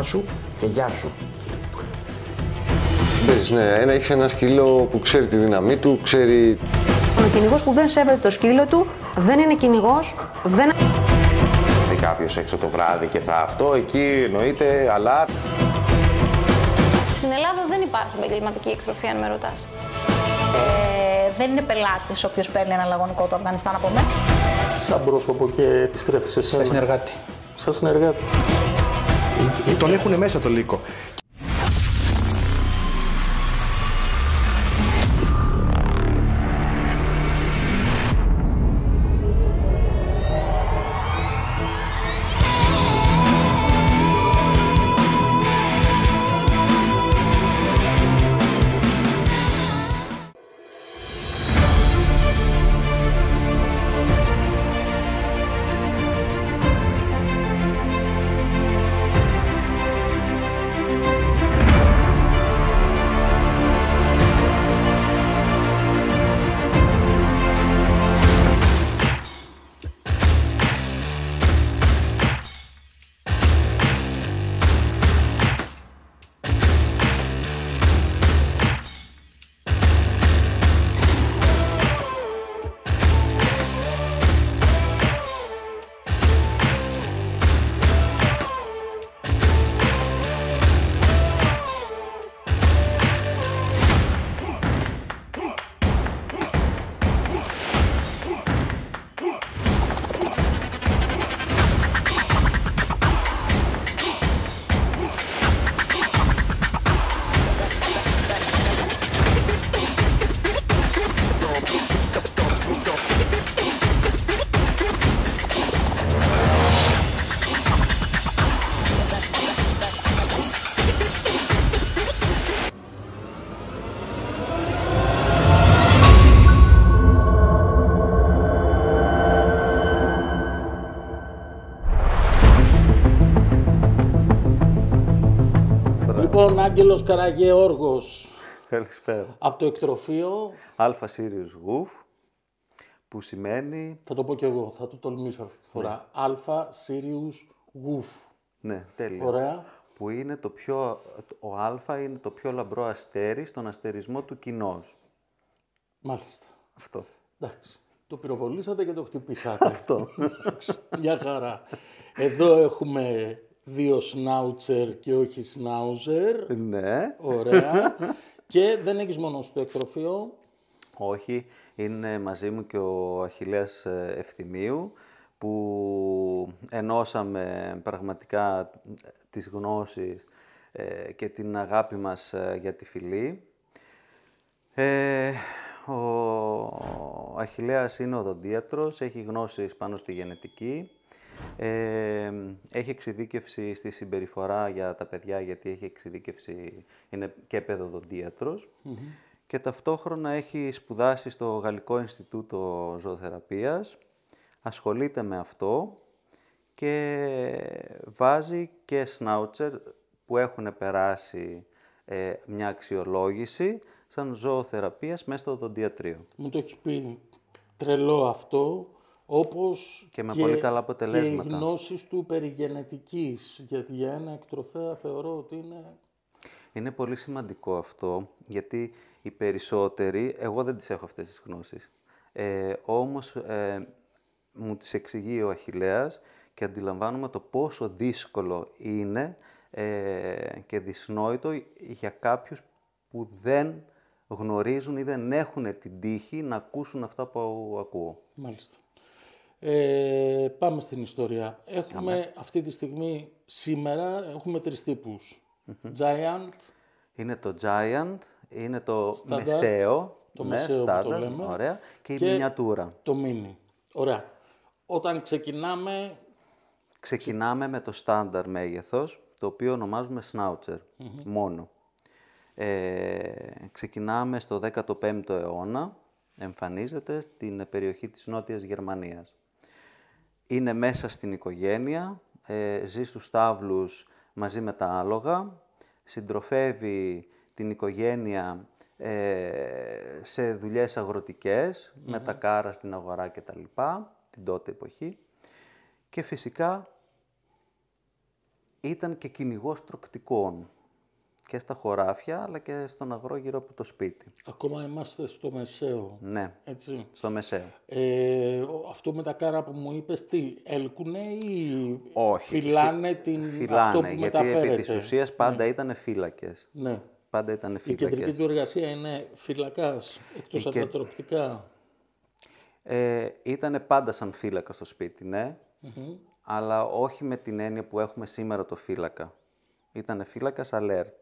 πίσω τα χρήματά σου και γεια σου. Μπες, ναι, ένα, έχεις ένα σκύλο που ξέρει τη δύναμή του, ξέρει... Ο κυνηγός που δεν σέβεται το σκύλο του δεν είναι κυνηγός, δεν. δει κάποιος έξω το βράδυ και θα αυτό, εκεί εννοείται, αλλά Στην Ελλάδα δεν υπάρχει επαγγελματική εκτροφή, αν με ρωτάς. Ε, δεν είναι πελάτης όποιος παίρνει ένα λαγωνικό του Αφγανιστάν από μένα. σαν πρόσωπο και επιστρέφεις σε εσένα. συνεργάτη. Σαν συνεργάτη. Ε, Τον έχουν μέσα το λύκο. Άγγελος Καραγεώργος, Καλησπέρα. από το εκτροφείο, Αλφα Sirius Goof, που σημαίνει... θα το πω κι εγώ, θα το τολμήσω αυτή τη φορά. Αλφα Sirius Γουφ. Ναι, τέλεια. Ωραία. Που είναι το πιο... Ο Α είναι το πιο λαμπρό αστέρι στον αστερισμό του κοινός. Μάλιστα. Αυτό. Εντάξει. Το πυροβολήσατε και το χτυπήσατε. Αυτό. Εντάξει, Μια χαρά. Εδώ έχουμε δύο σνάουτσερ και όχι σνάουζερ. ναι. Ωραία. και δεν έχεις μόνο στο εκτροφείο. Όχι, είναι μαζί μου και ο Αχιλέας ε, Ευθυμίου, που ενώσαμε πραγματικά τις γνώσεις ε, και την αγάπη μας ε, για τη φυλή. Ε, ο Αχιλέας είναι οδοντίατρος, έχει γνώσεις πάνω στη γενετική, ε, έχει εξειδίκευση στη συμπεριφορά για τα παιδιά, γιατί έχει εξειδίκευση, είναι και παιδοδοντίατρος. Και ταυτόχρονα έχει σπουδάσει στο Γαλλικό Ινστιτούτο Ζωοθεραπείας, ασχολείται με αυτό και βάζει και σνάουτσερ που έχουν περάσει ε, μια αξιολόγηση σαν ζωοθεραπείας μέσα στο οδοντιατρίο. Μου το έχει πει τρελό αυτό, όπως Και με πολύ καλά Και αποτελέσματα. οι γνώσεις του περί γενετικής, γιατί για ένα εκτροφέα θεωρώ ότι είναι... Είναι πολύ σημαντικό αυτό, γιατί οι περισσότεροι, εγώ δεν τις έχω αυτές τις γνώσεις, ε, όμως ε, μου τις εξηγεί ο Αχιλέας και αντιλαμβάνομαι το πόσο δύσκολο είναι ε, και δυσνόητο για κάποιους που δεν γνωρίζουν ή δεν έχουν την τύχη να ακούσουν αυτά που ακούω. Μάλιστα. Ε, πάμε στην ιστορία. Έχουμε αυτή τη στιγμή, σήμερα, έχουμε τρεις τύπους. Giant, Είναι το Giant, είναι το Standard, Μεσαίο, το ναι, μεσαίο που το στάνταρ, λέμε, ωραία, και η και Μινιατούρα. το Mini. Ωραία. Όταν ξεκινάμε, Ξεκινάμε με το στάνταρ μέγεθος, το οποίο ονομάζουμε Schnauzer, μόνο. Ε, ξεκινάμε στο 15ο αιώνα, εμφανίζεται στην περιοχή της Νότιας Γερμανίας. Είναι μέσα στην οικογένεια, ε, ζει στους στάβλους μαζί με τα άλογα, συντροφεύει την οικογένεια ε, σε δουλειές αγροτικές, με τα κάρα στην αγορά κτλ, την τότε εποχή. Και φυσικά ήταν και κυνηγός τροκτικών και στα χωράφια αλλά και στον αγρό γύρω από το σπίτι. Ακόμα είμαστε στο μεσαίο. Ναι, Έτσι. στο μεσαίο. Ε, ο- αυτό με τα κάρα που μου είπες, τι, έλκουνε ή Όχι. φυλάνε την, Φυλάνε, αυτό που γιατί μεταφέρεται. επί της ουσίας πάντα ήταν φύλακες. Ναι. Πάντα ήταν Η φύλακες. κεντρική του εργασία είναι φυλακάς, εκτός Η από και- τα τροκτικά. Ε, ήταν πάντα σαν φύλακα στο σπίτι, ναι. Αλλά όχι με την έννοια που έχουμε σήμερα το φύλακα. Ήταν φύλακας alert.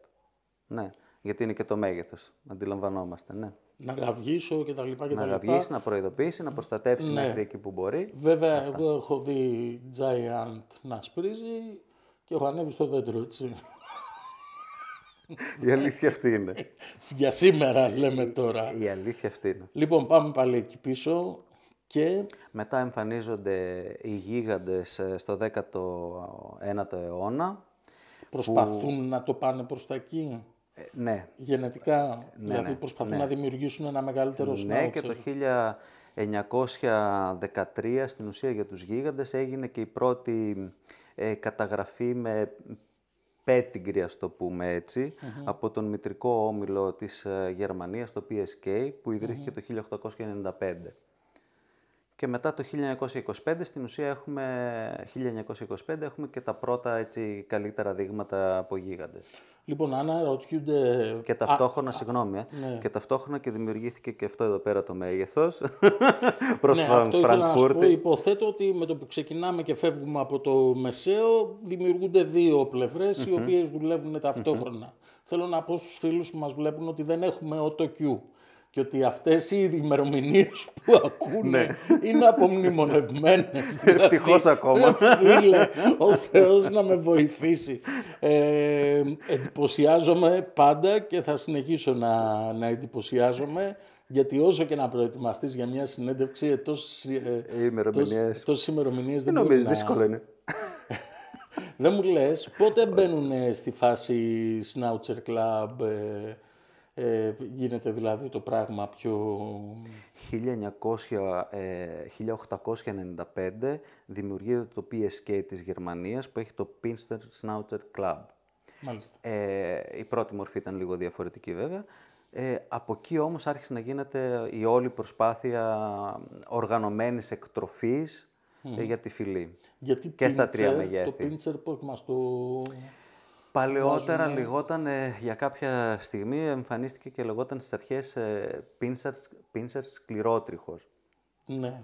Ναι, γιατί είναι και το μέγεθος, αντιλαμβανόμαστε, ναι. Να γαυγίσω και τα λοιπά και Να τα λοιπά. γαυγίσει, να προειδοποιήσει, να προστατεύσει Ναι. μέχρι εκεί που μπορεί. Βέβαια, εγώ έχω δει Giant να σπρίζει και έχω ανέβει στο δέντρο, έτσι. Η αλήθεια αυτή είναι. Για σήμερα λέμε τώρα. Η αλήθεια αυτή είναι. Λοιπόν, πάμε πάλι εκεί πίσω και Μετά εμφανίζονται οι γίγαντες ε, στο 19ο αιώνα. προσπαθούν να το πάνε προς τα εκεί. Ε, ναι, Γενετικά, δηλαδή ναι, προσπαθούν ναι. να δημιουργήσουν ένα μεγαλύτερο ναι, σνάουτσερ. και το 1913 στην ουσία για τους γίγαντες έγινε και η πρώτη ε, καταγραφή με πέτυγκρι, ας το πούμε έτσι, από τον μητρικό όμιλο της ε, Γερμανίας, το PSK, που ιδρύθηκε το 1895. Και μετά το 1925, στην ουσία έχουμε, 1925, έχουμε και τα πρώτα έτσι, καλύτερα δείγματα από γίγαντες. Λοιπόν, αν αναρωτιούνται... Και ταυτόχρονα, συγγνώμη, ε, ναι. και ταυτόχρονα και δημιουργήθηκε και αυτό εδώ πέρα το μέγεθος προς ναι, Φραν- αυτό ήθελα να σου πω. Φραγκφούρτη. Υποθέτω ότι με το που ξεκινάμε και φεύγουμε από το μεσαίο, δημιουργούνται δύο πλευρές, οι οποίες δουλεύουν ταυτόχρονα. Θέλω να πω στους φίλους που μας βλέπουν ότι δεν έχουμε auto-cue και ότι αυτές οι ημερομηνίες που ακούνε είναι απομνημονευμένες. Δηλαδή, Ευτυχώς ακόμα. Φίλε, ο Θεός να με βοηθήσει. Ε, εντυπωσιάζομαι πάντα και θα συνεχίσω να, να εντυπωσιάζομαι γιατί όσο και να προετοιμαστείς για μια συνέντευξη, ε, τόσες, ε, Οι ημερομηνίες. τόσες- τόσες ημερομηνίες Δεν δεν νομίζεις, μπορεί να... δύσκολο είναι. Δεν μου λες, πότε μπαίνουν στη φάση Snoucher Club, ε, ε, γίνεται δηλαδή το πράγμα πιο... 1900, ε, 1895 δημιουργείται το PSK της Γερμανίας που έχει το Pinster Schnauzer Club. Μάλιστα. Ε, η πρώτη μορφή ήταν λίγο διαφορετική βέβαια. Ε, από εκεί όμως άρχισε να γίνεται η όλη προσπάθεια οργανωμένης εκτροφής ε, για τη φυλή. Γιατί και στα τρία pincher, μεγέθη. Το pincher πώς μας το... Παλαιότερα λεγόταν, ε, για κάποια στιγμή εμφανίστηκε και λεγόταν στις αρχές ε, pincer, pincer σκληρότριχος. Ναι,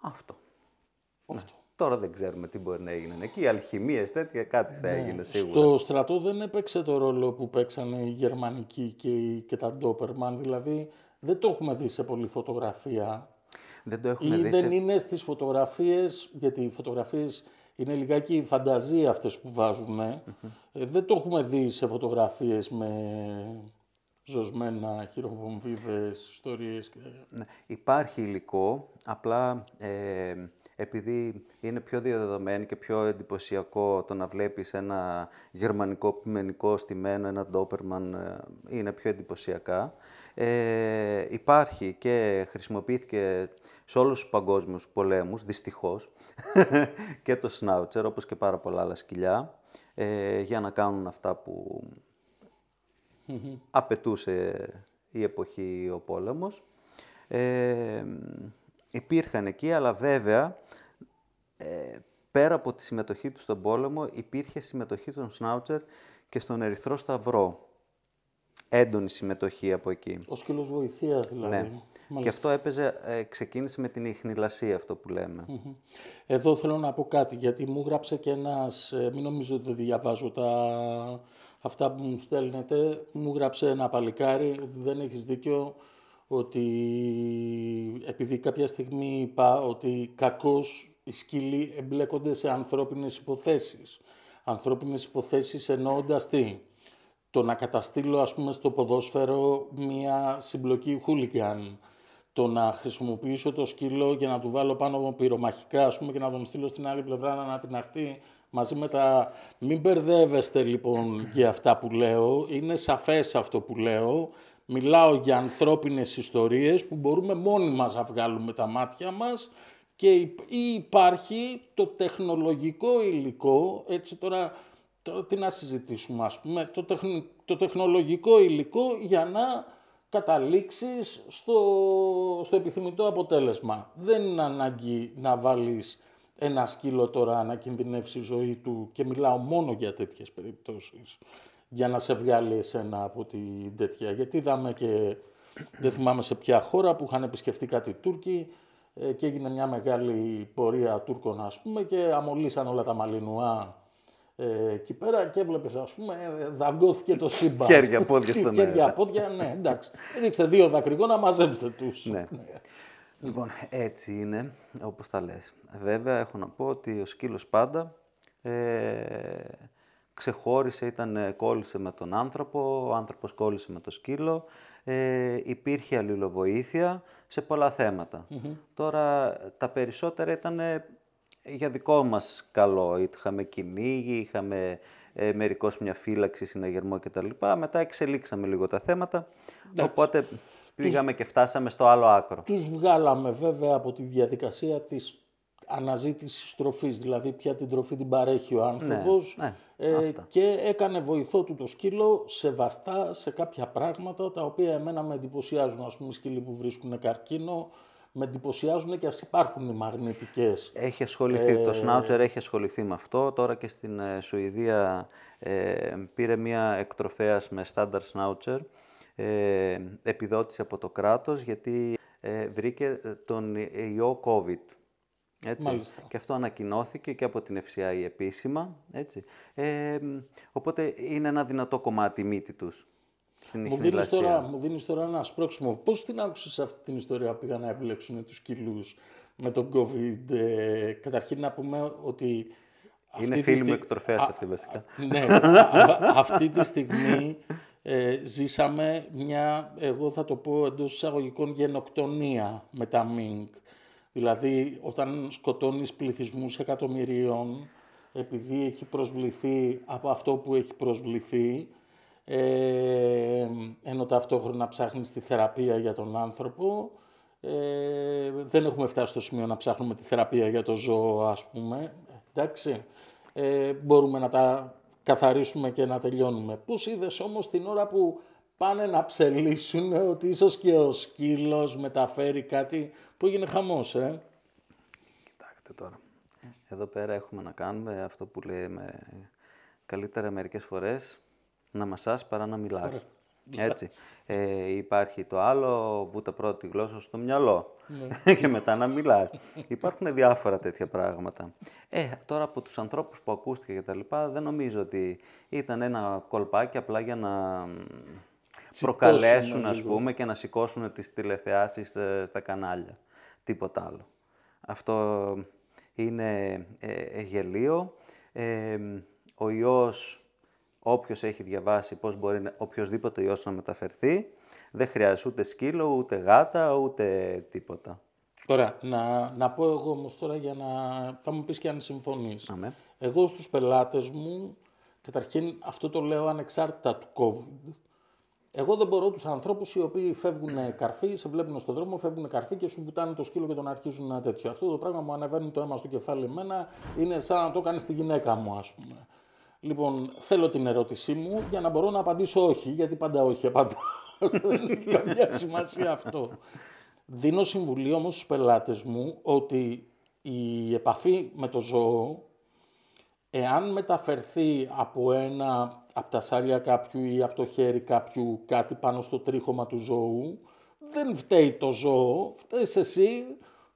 Αυτό. αυτό. Τώρα δεν ξέρουμε τι μπορεί να έγινε εκεί. Αλχημίες, τέτοια κάτι θα έγινε σίγουρα. Στο στρατό δεν έπαιξε το ρόλο που παίξανε οι Γερμανικοί και, οι- και τα Ντόπερμαν, δηλαδή δεν το έχουμε δει σε πολλή φωτογραφία. Δεν το έχουμε Ή δει δεν σε... είναι στις φωτογραφίες, γιατί οι φωτογραφίες είναι λιγάκι η φανταζία αυτές που βάζουν. Ε, δεν το έχουμε δει σε φωτογραφίες με ζωσμένα χειροβομβίδες, ιστορίες. Και... Ναι, Υπάρχει υλικό, απλά ε, επειδή είναι πιο διαδεδομένο και πιο εντυπωσιακό το να βλέπεις ένα γερμανικό πιμενικό στημένο, ένα ντόπερμαν, ε, είναι πιο εντυπωσιακά. Ε, υπάρχει και χρησιμοποιήθηκε σε όλους τους παγκόσμιους πολέμους, δυστυχώς, και το σνάουτσερ, όπως και πάρα πολλά άλλα σκυλιά, ε, για να κάνουν αυτά που απαιτούσε η εποχή ο πόλεμος. Ε, υπήρχαν εκεί, αλλά βέβαια, ε, πέρα από τη συμμετοχή τους στον πόλεμο, υπήρχε συμμετοχή των Σνάουτσερ και στον Ερυθρό Σταυρό. Έντονη συμμετοχή από εκεί. Ο σκύλος βοηθείας δηλαδή. Ναι. Μάλιστα. Και αυτό έπαιζε, ε, ξεκίνησε με την ιχνηλασία αυτό που λέμε. Εδώ θέλω να πω κάτι, γιατί μου γράψε και ένας, ε, μην νομίζω ότι δεν διαβάζω τα, αυτά που μου στέλνετε, μου γράψε ένα παλικάρι ότι δεν έχεις δίκιο, ότι επειδή κάποια στιγμή είπα ότι κακώς οι σκύλοι εμπλέκονται σε ανθρώπινες υποθέσεις. Ανθρώπινες υποθέσεις εννοώντας τι; Το να καταστήλω ας πούμε στο ποδόσφαιρο μία συμπλοκή χούλιγκαν. Το να χρησιμοποιήσω το σκύλο και να του βάλω πάνω από πυρομαχικά ας πούμε και να τον στείλω στην άλλη πλευρά να ανατιναχτεί μαζί με τα... Μην μπερδεύεστε λοιπόν για αυτά που λέω. Είναι σαφές αυτό που λέω. Μιλάω για ανθρώπινες ιστορίες που μπορούμε μόνοι μας να βγάλουμε τα μάτια μας Και υ- ή υπάρχει το τεχνολογικό υλικό, έτσι τώρα, τώρα τι να συζητήσουμε ας πούμε, το, τεχν- το τεχνολογικό υλικό για να καταλήξεις στο, στο επιθυμητό αποτέλεσμα. Δεν είναι ανάγκη να βάλεις ένα σκύλο τώρα να κινδυνεύσει η ζωή του και μιλάω μόνο για τέτοιες περιπτώσεις για να σε βγάλει εσένα από την τέτοια. Γιατί είδαμε και δεν θυμάμαι σε ποια χώρα που είχαν επισκεφτεί κάτι Τούρκοι ε, και έγινε μια μεγάλη πορεία Τούρκων ας πούμε και αμολύσαν όλα τα μαλλινουά ε, εκεί πέρα και έβλεπες ας πούμε ε, δαγκώθηκε το σύμπαν. Χέρια, πόδια στον Χέρια, αέρα. πόδια, ναι εντάξει. Ρίξτε δύο δακρυγόνα, μαζέψτε τους. Ναι. Λοιπόν, έτσι είναι, όπως τα λες. Βέβαια, έχω να πω ότι ο σκύλος πάντα ε, ξεχώρισε, ήταν, ε, κόλλησε με τον άνθρωπο, ο άνθρωπος κόλλησε με το σκύλο, ε, υπήρχε αλληλοβοήθεια σε πολλά θέματα. Τώρα, τα περισσότερα ήταν ε, για δικό μας καλό. Είχαμε κυνήγι, είχαμε ε, μερικώς μια φύλαξη, συναγερμό κτλ. Μετά εξελίξαμε λίγο τα θέματα, οπότε πήγαμε και φτάσαμε στο άλλο άκρο. Τους βγάλαμε βέβαια από τη διαδικασία της αναζήτησης τροφής, δηλαδή πια την τροφή την παρέχει ο άνθρωπος ναι, ε, και έκανε βοηθό του το σκύλο σεβαστά σε κάποια πράγματα τα οποία εμένα με εντυπωσιάζουν, ας πούμε οι σκύλοι που βρίσκουν καρκίνο, με εντυπωσιάζουν και ας υπάρχουν οι μαγνητικές. Έχει ασχοληθεί, το Σνάουτσερ έχει ασχοληθεί με αυτό. Τώρα και στην ε, Σουηδία ε, πήρε μια εκτροφέας με στάνταρ Σνάουτσερ, ε, επιδότηση από το κράτος, γιατί ε, βρήκε ε, τον ιό COVID. Έτσι. Μάλιστα. Και αυτό ανακοινώθηκε και από την FCI επίσημα. Έτσι. Ε, οπότε είναι ένα δυνατό κομμάτι η μύτη τους. Στην Μου δίνεις, ιχνηλασία. τώρα, μου δίνεις τώρα ένα σπρώξιμο. Πώς την άκουσες αυτή την ιστορία που πήγαν να επιλέξουν τους σκύλους με τον COVID. Ε, καταρχήν να πούμε ότι... Είναι αυτή τη φίλη μου στι- εκτροφέας Α, αυτή βασικά. Ναι, α- αυτή τη στιγμή ε, ζήσαμε μια, εγώ θα το πω εντός εισαγωγικών, γενοκτονία με τα ΜΙΝΚ. Δηλαδή, όταν σκοτώνεις πληθυσμούς εκατομμυρίων, επειδή έχει προσβληθεί από αυτό που έχει προσβληθεί, ε, ενώ ταυτόχρονα ψάχνεις τη θεραπεία για τον άνθρωπο, ε, δεν έχουμε φτάσει στο σημείο να ψάχνουμε τη θεραπεία για το ζώο, ας πούμε. Εντάξει, ε, μπορούμε να τα καθαρίσουμε και να τελειώνουμε. Πώς είδες όμως την ώρα που πάνε να ψελίσουν ότι ίσως και ο σκύλος μεταφέρει κάτι που έγινε χαμός, ε. Κοιτάξτε τώρα. Εδώ πέρα έχουμε να κάνουμε αυτό που λέμε καλύτερα μερικές φορές να μασάς παρά να μιλάς. Έτσι. Ε, υπάρχει το άλλο, βούτα πρώτη γλώσσα στο μυαλό και μετά να μιλάς. Υπάρχουν διάφορα τέτοια πράγματα. Ε, τώρα από τους ανθρώπους που ακούστηκε και τα λοιπά, δεν νομίζω ότι ήταν ένα κολπάκι απλά για να μ, προκαλέσουν, ας λίγο. πούμε, και να σηκώσουν τις τηλεθεάσεις ε, στα κανάλια. Τίποτα άλλο. Αυτό είναι ε, ε, γελίο. Ε, ο ιός, όποιος έχει διαβάσει πώς μπορεί να, οποιοδήποτε ιός να μεταφερθεί, δεν χρειάζεται ούτε σκύλο, ούτε γάτα, ούτε τίποτα. Ωραία, να, να πω εγώ όμως τώρα για να... θα μου πεις και αν συμφωνείς. Αμέ. Εγώ στους πελάτες μου, καταρχήν αυτό το λέω ανεξάρτητα του COVID, εγώ δεν μπορώ τους ανθρώπους οι οποίοι φεύγουν καρφί, σε βλέπουν στον δρόμο, φεύγουν καρφί και σου βουτάνε το σκύλο και τον αρχίζουν ένα τέτοιο. Αυτό το πράγμα μου ανεβαίνει το αίμα στο κεφάλι εμένα, είναι σαν να το κάνεις στη γυναίκα μου ας πούμε. Λοιπόν, θέλω την ερώτησή μου για να μπορώ να απαντήσω όχι, γιατί πάντα όχι απαντώ. Δεν έχει καμιά σημασία αυτό. Δίνω συμβουλή όμως στους πελάτες μου ότι η επαφή με το ζώο, εάν μεταφερθεί από ένα, από τα σάλια κάποιου ή από το χέρι κάποιου κάτι πάνω στο τρίχωμα του ζώου, δεν φταίει το ζώο, φταίεις εσύ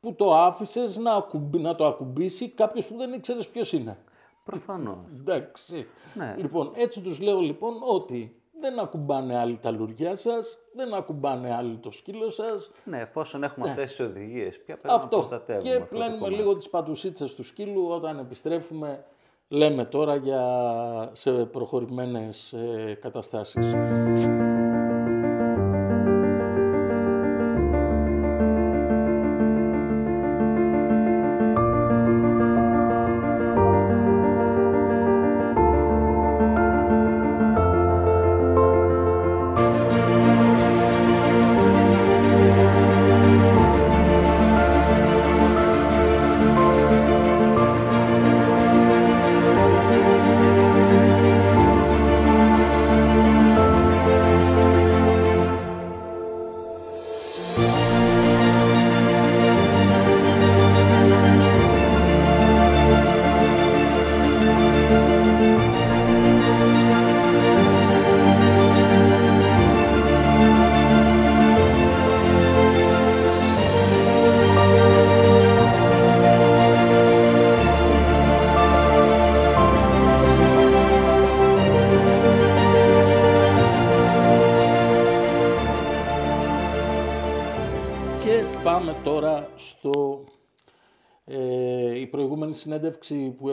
που το άφησες να, ακουμπ- να το ακουμπήσει κάποιος που δεν ήξερες ποιος είναι. Προφανώς. Εντάξει. Ναι. Λοιπόν, έτσι τους λέω λοιπόν ότι δεν ακουμπάνε άλλοι τα λουριά σας, δεν ακουμπάνε άλλοι το σκύλο σας. Ναι, εφόσον έχουμε αυτές τις οδηγίες, πια πρέπει να Αυτό. προστατεύουμε Και αυτό το πλένουμε κομμάτι. λίγο τις παντουσίτσες του σκύλου όταν επιστρέφουμε. Λέμε τώρα για σε προχωρημένες ε, καταστάσεις.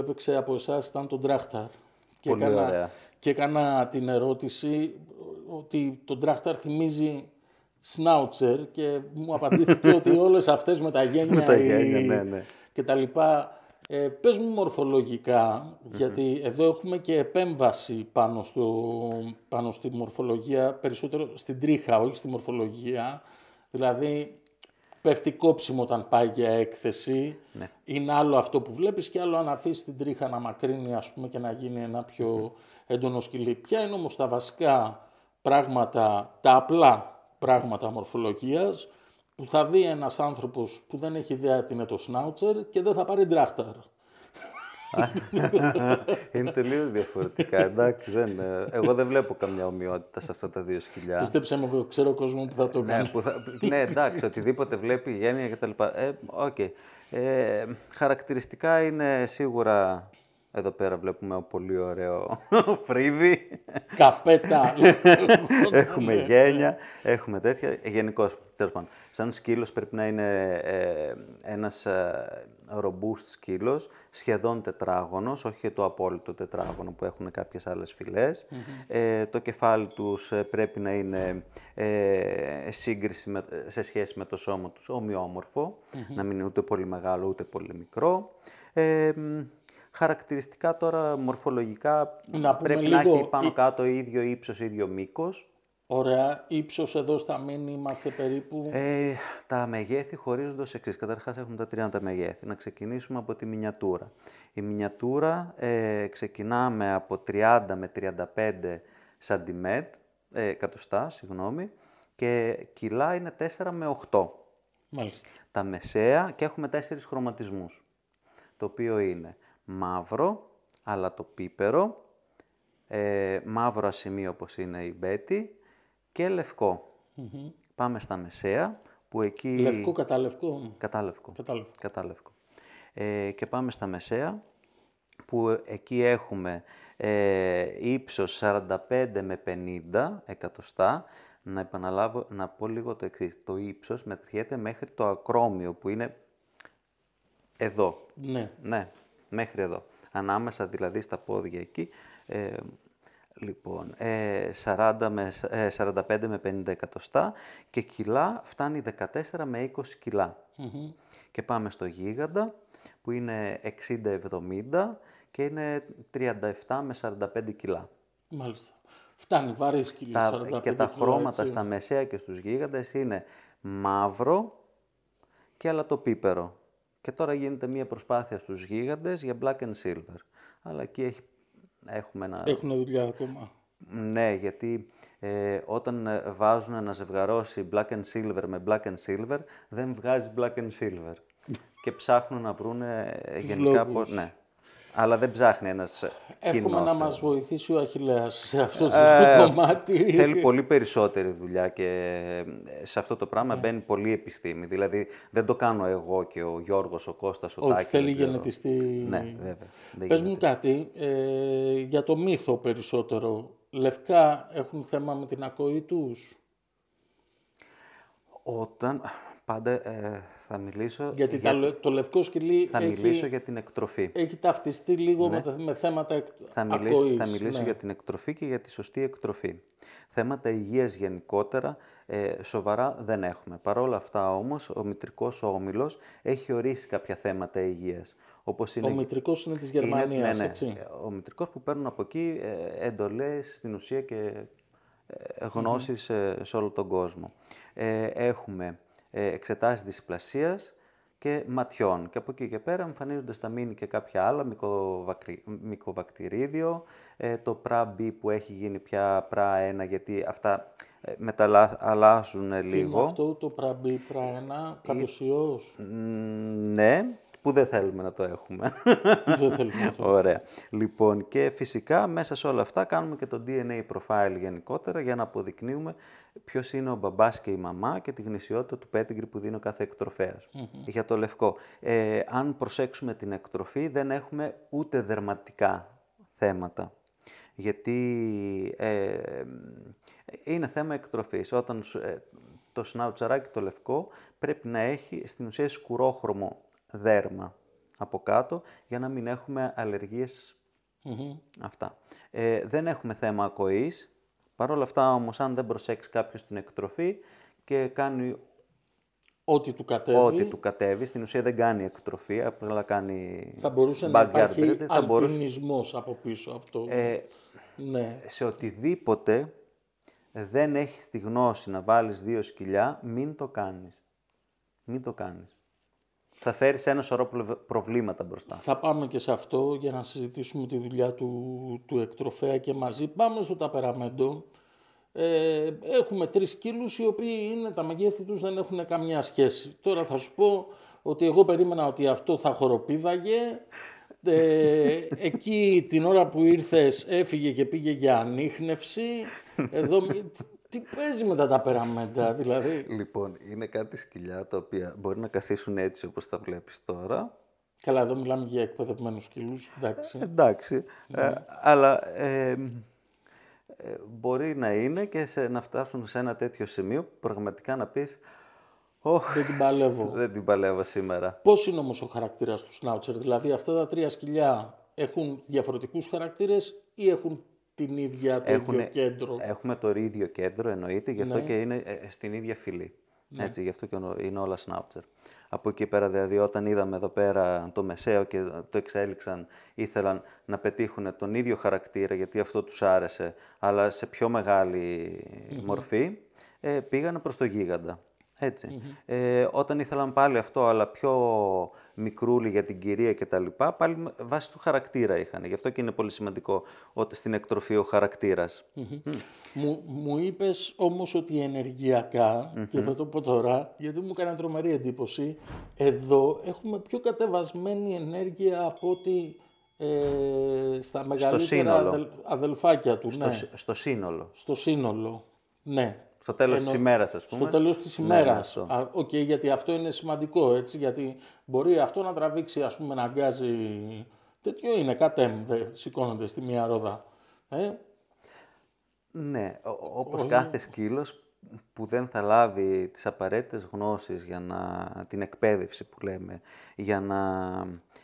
Έπαιξε από εσάς ήταν τον Τράχταρ. Και Πολύ έκανα, ωραία. Και έκανα την ερώτηση ότι τον Τράχταρ θυμίζει Σνάουτσερ και μου απαντήθηκε ότι όλες αυτές με τα γένια, Με τα οι- γένια, ναι, ναι. και τα λοιπά. Ε, πες μου μορφολογικά, γιατί εδώ έχουμε και επέμβαση πάνω, στο, πάνω στη μορφολογία, περισσότερο στην τρίχα, όχι στη μορφολογία. Δηλαδή, πέφτει κόψιμο όταν πάει για έκθεση. Είναι άλλο αυτό που βλέπεις και άλλο αν αφήσεις την τρίχα να μακρύνει ας πούμε, και να γίνει ένα πιο έντονο σκυλί. Ποια είναι όμως τα βασικά πράγματα, τα απλά πράγματα μορφολογίας που θα δει ένας άνθρωπος που δεν έχει ιδέα τι είναι το σνάουτσερ και δεν θα πάρει ντράχταρ. Είναι τελείως διαφορετικά. Εντάξει, δεν, ε, εγώ δεν βλέπω καμιά ομοιότητα σε αυτά τα δύο σκυλιά. Πίστεψε με, εγώ ξέρω κόσμο που θα το ναι, κάνει. που θα, ναι, εντάξει, οτιδήποτε βλέπει, γένεια κτλ. Ε, οκ. ε, χαρακτηριστικά είναι σίγουρα. Εδώ πέρα βλέπουμε ένα πολύ ωραίο φρύδι. Καπέτα. έχουμε Ναι, γένια, έχουμε τέτοια. Γενικώς, τέλος πάντων, σαν σκύλος πρέπει να είναι ε, ένας robust σκύλος, σχεδόν τετράγωνος, όχι το απόλυτο τετράγωνο που έχουν κάποιες άλλες Ε, το κεφάλι τους πρέπει να είναι ε, σύγκριση με, σε σχέση με το σώμα τους ομοιόμορφο, να μην είναι ούτε πολύ μεγάλο ούτε πολύ μικρό. Ε, μ, χαρακτηριστικά τώρα μορφολογικά Να πούμε πρέπει να λίγο, έχει πάνω η- κάτω ίδιο ύψος, ίδιο μήκος. Ωραία. Ύψος εδώ στα μήνυ είμαστε περίπου. Ε, τα μεγέθη χωρίζονται ως εξής. Καταρχάς έχουμε τα 30 μεγέθη. Να ξεκινήσουμε από τη μινιατούρα. Η μινιατούρα ε, ξεκινάμε από 30 με 35 σαντιμέτ, ε, εκατοστά, συγγνώμη, και κιλά είναι 4 με 8. Μάλιστα. Τα μεσαία και έχουμε τέσσερις χρωματισμούς. Το οποίο είναι μαύρο, αλατοπίπερο, ε, μαύρο ασημείο όπως είναι η μπέτη και λευκο Πάμε στα μεσαία που εκεί... Λευκό κατά λευκό. Κατάλευκο. Κατάλευκο. Κατάλευκο. Ε, και πάμε στα μεσαία που εκεί έχουμε ε, ύψος 45 με 50 εκατοστά. Να επαναλάβω, να πω λίγο το εξής. Το ύψος μετριέται μέχρι το ακρόμιο που είναι εδώ. Ναι. Ναι, μέχρι εδώ. Ανάμεσα δηλαδή στα πόδια εκεί. Ε, λοιπόν, ε, 40 με, ε, 45 με 50 εκατοστά και κιλά φτάνει 14 με 20 κιλα Και πάμε στο γίγαντα που είναι 60-70 και είναι 37 με 45 κιλά. Μάλιστα. Φτάνει βαρύς σκυλί. Τα, 45 και τα κιλά, χρώματα έτσι. στα μεσαία και στους γίγαντες είναι μαύρο και αλατοπίπερο. Και τώρα γίνεται μία προσπάθεια στους γίγαντες για black and silver. Αλλά εκεί έχει, έχουμε ένα... Έχουν δουλειά ακόμα. Ναι, γιατί ε, όταν ε, βάζουν να ζευγαρώσει black and silver με black and silver, δεν βγάζει black and silver. και ψάχνουν να βρούνε ε, γενικά λόγους. πώς... Ναι. Αλλά δεν ψάχνει ένας Εύχομαι κοινός, να ε, μας βοηθήσει ο Αχιλέας σε αυτό το ε, κομμάτι. Θέλει πολύ περισσότερη δουλειά και ε, σε αυτό το πράγμα Ναι. μπαίνει πολύ επιστήμη. Δηλαδή δεν το κάνω εγώ και ο Γιώργος, ο Κώστας, ο Όχι, Τάκης. θέλει δεν ξέρω. γενετιστή. Ναι, βέβαια. Δεν Πες μου γίνεται. κάτι, ε, για το μύθο περισσότερο. Λευκά έχουν θέμα με την ακοή τους; Όταν πάντα ε, θα μιλήσω, Γιατί για, τα λε- το λευκό σκυλί θα έχει, μιλήσω για την εκτροφή. έχει ταυτιστεί λίγο με, τα- με θέματα εκ, Θα μιλήσω, ακοής. θα μιλήσω ναι. για την εκτροφή και για τη σωστή εκτροφή. Θέματα υγείας γενικότερα ε, σοβαρά δεν έχουμε. Παρ' όλα αυτά όμως ο μητρικός όμιλος έχει ορίσει κάποια θέματα υγείας. Όπως είναι Ο μητρικός είναι της Είναι- Γερμανίας, ναι, ναι. έτσι. Ο μητρικός που παίρνουν από εκεί ε, εντολές στην ουσία και ε, γνώσεις ε, σε όλο τον κόσμο. Ε, έχουμε ε, εξετάσεις δυσπλασίας και ματιών. Και από εκεί και πέρα εμφανίζονται στα μήνυ και κάποια άλλα, μικοβακτρι- μικοβακτηρίδιο, ε, το πρα B που έχει γίνει πια πρα 1, γιατί αυτά ε, μεταλλα- αλλάζουν Τι είναι λίγο. αυτό το πραμπί πραένα, κατοσιός, Μ, ναι, που δεν θέλουμε να το έχουμε. που δεν θέλουμε αυτό. Ωραία. Λοιπόν, και φυσικά μέσα σε όλα αυτά κάνουμε και το DNA profile γενικότερα για να αποδεικνύουμε ποιος είναι ο μπαμπάς και η μαμά και τη γνησιότητα του pedigree που δίνει ο κάθε εκτροφέας. Για το λευκό. Ε, αν προσέξουμε την εκτροφή δεν έχουμε ούτε δερματικά θέματα. Γιατί ε, είναι θέμα εκτροφής. Όταν σου- ε, το σνάουτσαράκι το λευκό πρέπει να έχει στην ουσία σκουρόχρωμο δέρμα από κάτω για να μην έχουμε αλλεργίες αυτά. Ε, δεν έχουμε θέμα ακοής. Παρ' όλα αυτά όμως αν δεν προσέξει κάποιος την εκτροφή και κάνει Ό,τι του κατέβει. ό,τι του κατέβει, στην ουσία δεν κάνει εκτροφή, απλά κάνει Θα μπορούσε να backyard υπάρχει breeding, θα μπορούσε- αλπινισμός από πίσω. Από το... Ε, ναι. σε οτιδήποτε δεν έχεις τη γνώση να βάλεις δύο σκυλιά, μην το κάνεις. Μην το κάνεις. Θα φέρεις ένα σωρό πλευ- προβλήματα μπροστά. Θα πάμε και σε αυτό για να συζητήσουμε τη δουλειά του, του εκτροφέα και μαζί. Πάμε στο ταπεραμέντο. Ε, έχουμε τρεις σκύλους οι οποίοι είναι, τα μεγέθη τους δεν έχουν καμιά σχέση. Τώρα θα σου πω ότι εγώ περίμενα ότι αυτό θα χοροπήδαγε. Ε, εκεί την ώρα που ήρθες έφυγε και πήγε για ανείχνευση. Εδώ μη- τι παίζει με τα ταπεραμέντα, δηλαδή; Λοιπόν, είναι κάτι σκυλιά τα οποία μπορεί να καθίσουν έτσι όπως τα βλέπεις τώρα. Καλά, εδώ μιλάμε για εκπαιδευμένους σκύλους, εντάξει. Εντάξει, ε, αλλά ε, ε, μπορεί να είναι και σε, να φτάσουν σε ένα τέτοιο σημείο που πραγματικά να πεις «Ωχ, Δεν την παλεύω. δεν την παλεύω σήμερα». Πώς είναι όμως ο χαρακτήρας του σνάουτσερ, δηλαδή αυτά τα τρία σκυλιά έχουν διαφορετικούς χαρακτήρες ή έχουν την ίδια το ίδιο κέντρο. Έχουμε το ίδιο κέντρο, εννοείται, γι' αυτό Ναι. και είναι ε, στην ίδια φυλή. Έτσι, γι' αυτό και ο- είναι όλα σνάουτσερ. Από εκεί πέρα, δηλαδή, όταν είδαμε εδώ πέρα το μεσαίο και το εξέλιξαν, ήθελαν να πετύχουν τον ίδιο χαρακτήρα, γιατί αυτό τους άρεσε, αλλά σε πιο μεγάλη μορφή, ε, πήγανε προς το γίγαντα. ετσι Ε, όταν ήθελαν πάλι αυτό, αλλά πιο μικρούλι για την κυρία και τα λοιπά, πάλι με- βάσει του χαρακτήρα είχαν. Γι' αυτό και είναι πολύ σημαντικό ότι στην εκτροφή ο χαρακτήρας. Μου, μου είπες όμως ότι ενεργειακά, και θα το πω τώρα, γιατί μου έκανε τρομερή εντύπωση, εδώ έχουμε πιο κατεβασμένη ενέργεια από ότι ε, στα μεγαλύτερα σύνολο. αδελ- αδελφάκια του. Στο, ναι. σ- στο σύνολο. Στο σύνολο. Ναι. Στο τέλος Εννο- της ημέρας, ας πούμε. Στο τέλος της Ναι, ναι, ημέρας. αυτό. Α, Οκ, γιατί αυτό είναι σημαντικό, έτσι, γιατί μπορεί αυτό να τραβήξει, ας πούμε, να αγκάζει... Τέτοιο είναι, κατέμ, δε, σηκώνονται στη μία ρόδα. Ε, Ναι, ο- όπως κάθε σκύλος που δεν θα λάβει τις απαραίτητες γνώσεις για να, την εκπαίδευση που λέμε, για να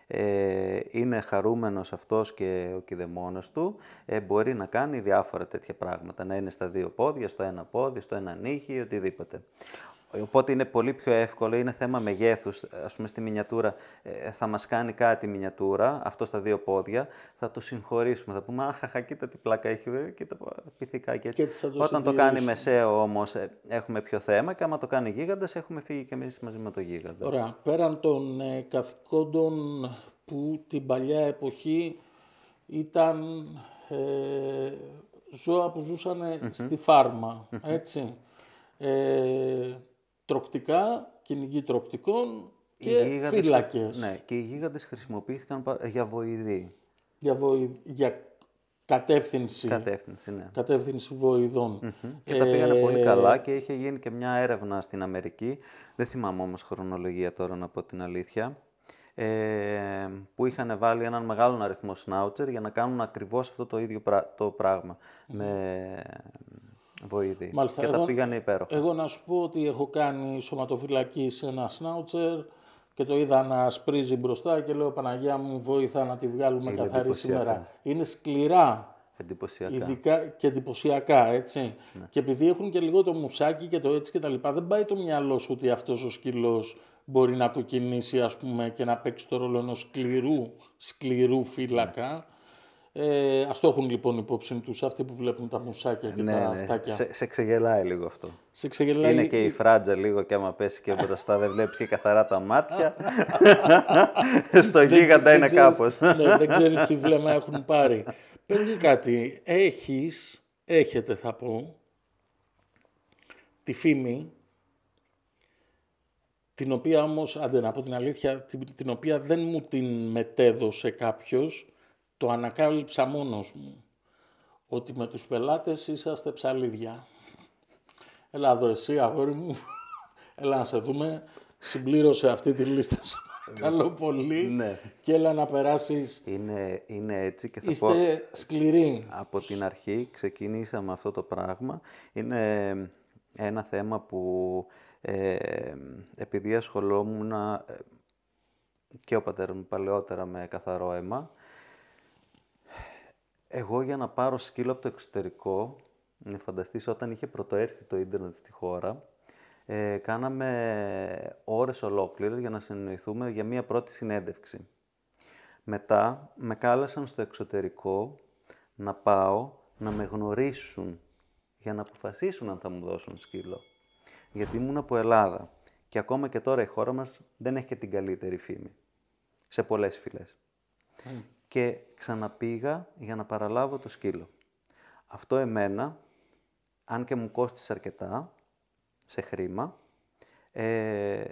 ε, είναι χαρούμενος αυτός και ο κηδεμόνος του, ε, μπορεί να κάνει διάφορα τέτοια πράγματα, να είναι στα δύο πόδια, στο ένα πόδι, στο ένα νύχι, οτιδήποτε. Οπότε είναι πολύ πιο εύκολο, είναι θέμα μεγέθους. Ας πούμε στη μινιατούρα ε, θα μας κάνει κάτι η μινιατούρα, αυτό στα δύο πόδια, θα το συγχωρήσουμε. Θα πούμε, αχ, κοίτα τι πλάκα έχει, ε, κοίτα πυθικά και έτσι. Και έτσι θα το Όταν το κάνει συντηρήσουμε. μεσαίο όμως ε, έχουμε πιο θέμα και άμα το κάνει γίγαντας έχουμε φύγει και εμείς μαζί με το γίγαντα. Ωραία. Πέραν των ε, καθηκόντων που την παλιά εποχή ήταν ε, ζώα που ζουσαν στη φάρμα, έτσι. Ε, τροκτικά, κυνηγοί τροκτικών και Οι γίγαντες- φύλακες Ναι, και οι γίγαντες χρησιμοποιήθηκαν πα- για βοηδή για, βοη- για κατεύθυνση, κατεύθυνση. Ναι. κατεύθυνση βοηδών. Και τα πήγανε Ε, πολύ καλά και είχε γίνει και μια έρευνα στην Αμερική. Δεν θυμάμαι όμως χρονολογία τώρα να πω την αλήθεια. Ε, που είχαν βάλει έναν μεγάλο αριθμό σνάουτσερ για να κάνουν ακριβώς αυτό το ίδιο πρά- το πράγμα με βοηδή. Μάλιστα, και εγώ- τα πήγανε υπέροχα. Εγώ να σου πω ότι έχω κάνει σωματοφυλακή σε ένα σνάουτσερ και το είδα να σπρίζει μπροστά και λέω Παναγιά μου βοήθα να τη βγάλουμε Είναι καθαρή εντυπωσιακά. σήμερα. Είναι σκληρά, Εντυπωσιακά. ειδικά και εντυπωσιακά, έτσι. Ναι. Και επειδή έχουν και λίγο το μουσάκι και το έτσι και τα λοιπά, δεν πάει το μυαλό σου ότι αυτός ο σκύλος μπορεί να κοκκινήσει ας πούμε και να παίξει το ρόλο ενός σκληρού, σκληρού φύλακα. Ε, ας το έχουν λοιπόν υπόψη τους αυτοί που βλέπουν τα μουσάκια και Ναι, τα ναι. αυτάκια. Σε, σε ξεγελάει λίγο αυτό. Σε ξεγελάει Είναι και η φράτζα λίγο και άμα πέσει και μπροστά δεν βλέπεις και καθαρά τα μάτια. Στο γίγαντα δεν είναι ξέρεις- κάπως. Ναι, δεν ξέρεις τι βλέμμα έχουν πάρει. Πες μου κάτι, έχεις, έχετε θα πω, τη φήμη, την οποία όμως, άντε να πω την αλήθεια, την, την οποία δεν μου την μετέδωσε κάποιος, το ανακάλυψα μόνος μου. Ότι με τους πελάτες είσαστε ψαλίδια. Έλα εδώ εσύ αγόρι μου, έλα να σε δούμε, συμπλήρωσε αυτή τη λίστα σε παρακαλώ πολύ Ναι. και έλα να περάσεις, Είναι, είναι έτσι και θα πω... είστε σκληροί. Από την αρχή ξεκινήσαμε αυτό το πράγμα. Είναι ένα θέμα που ε, επειδή ασχολόμουν ε, και ο πατέρας μου παλαιότερα με καθαρό αίμα, εγώ για να πάρω σκύλο από το εξωτερικό, να φανταστείς όταν είχε πρωτοέρθει το ίντερνετ στη χώρα, ε, κάναμε ώρες ολόκληρες για να συνεννοηθούμε για μία πρώτη συνέντευξη. Μετά με κάλεσαν στο εξωτερικό να πάω να με γνωρίσουν για να αποφασίσουν αν θα μου δώσουν σκύλο. Γιατί ήμουν από Ελλάδα και ακόμα και τώρα η χώρα μας δεν έχει και την καλύτερη φήμη. Σε πολλές φυλές. Και ξαναπήγα για να παραλάβω το σκύλο. Αυτό εμένα, αν και μου κόστησε αρκετά, σε χρήμα, ε,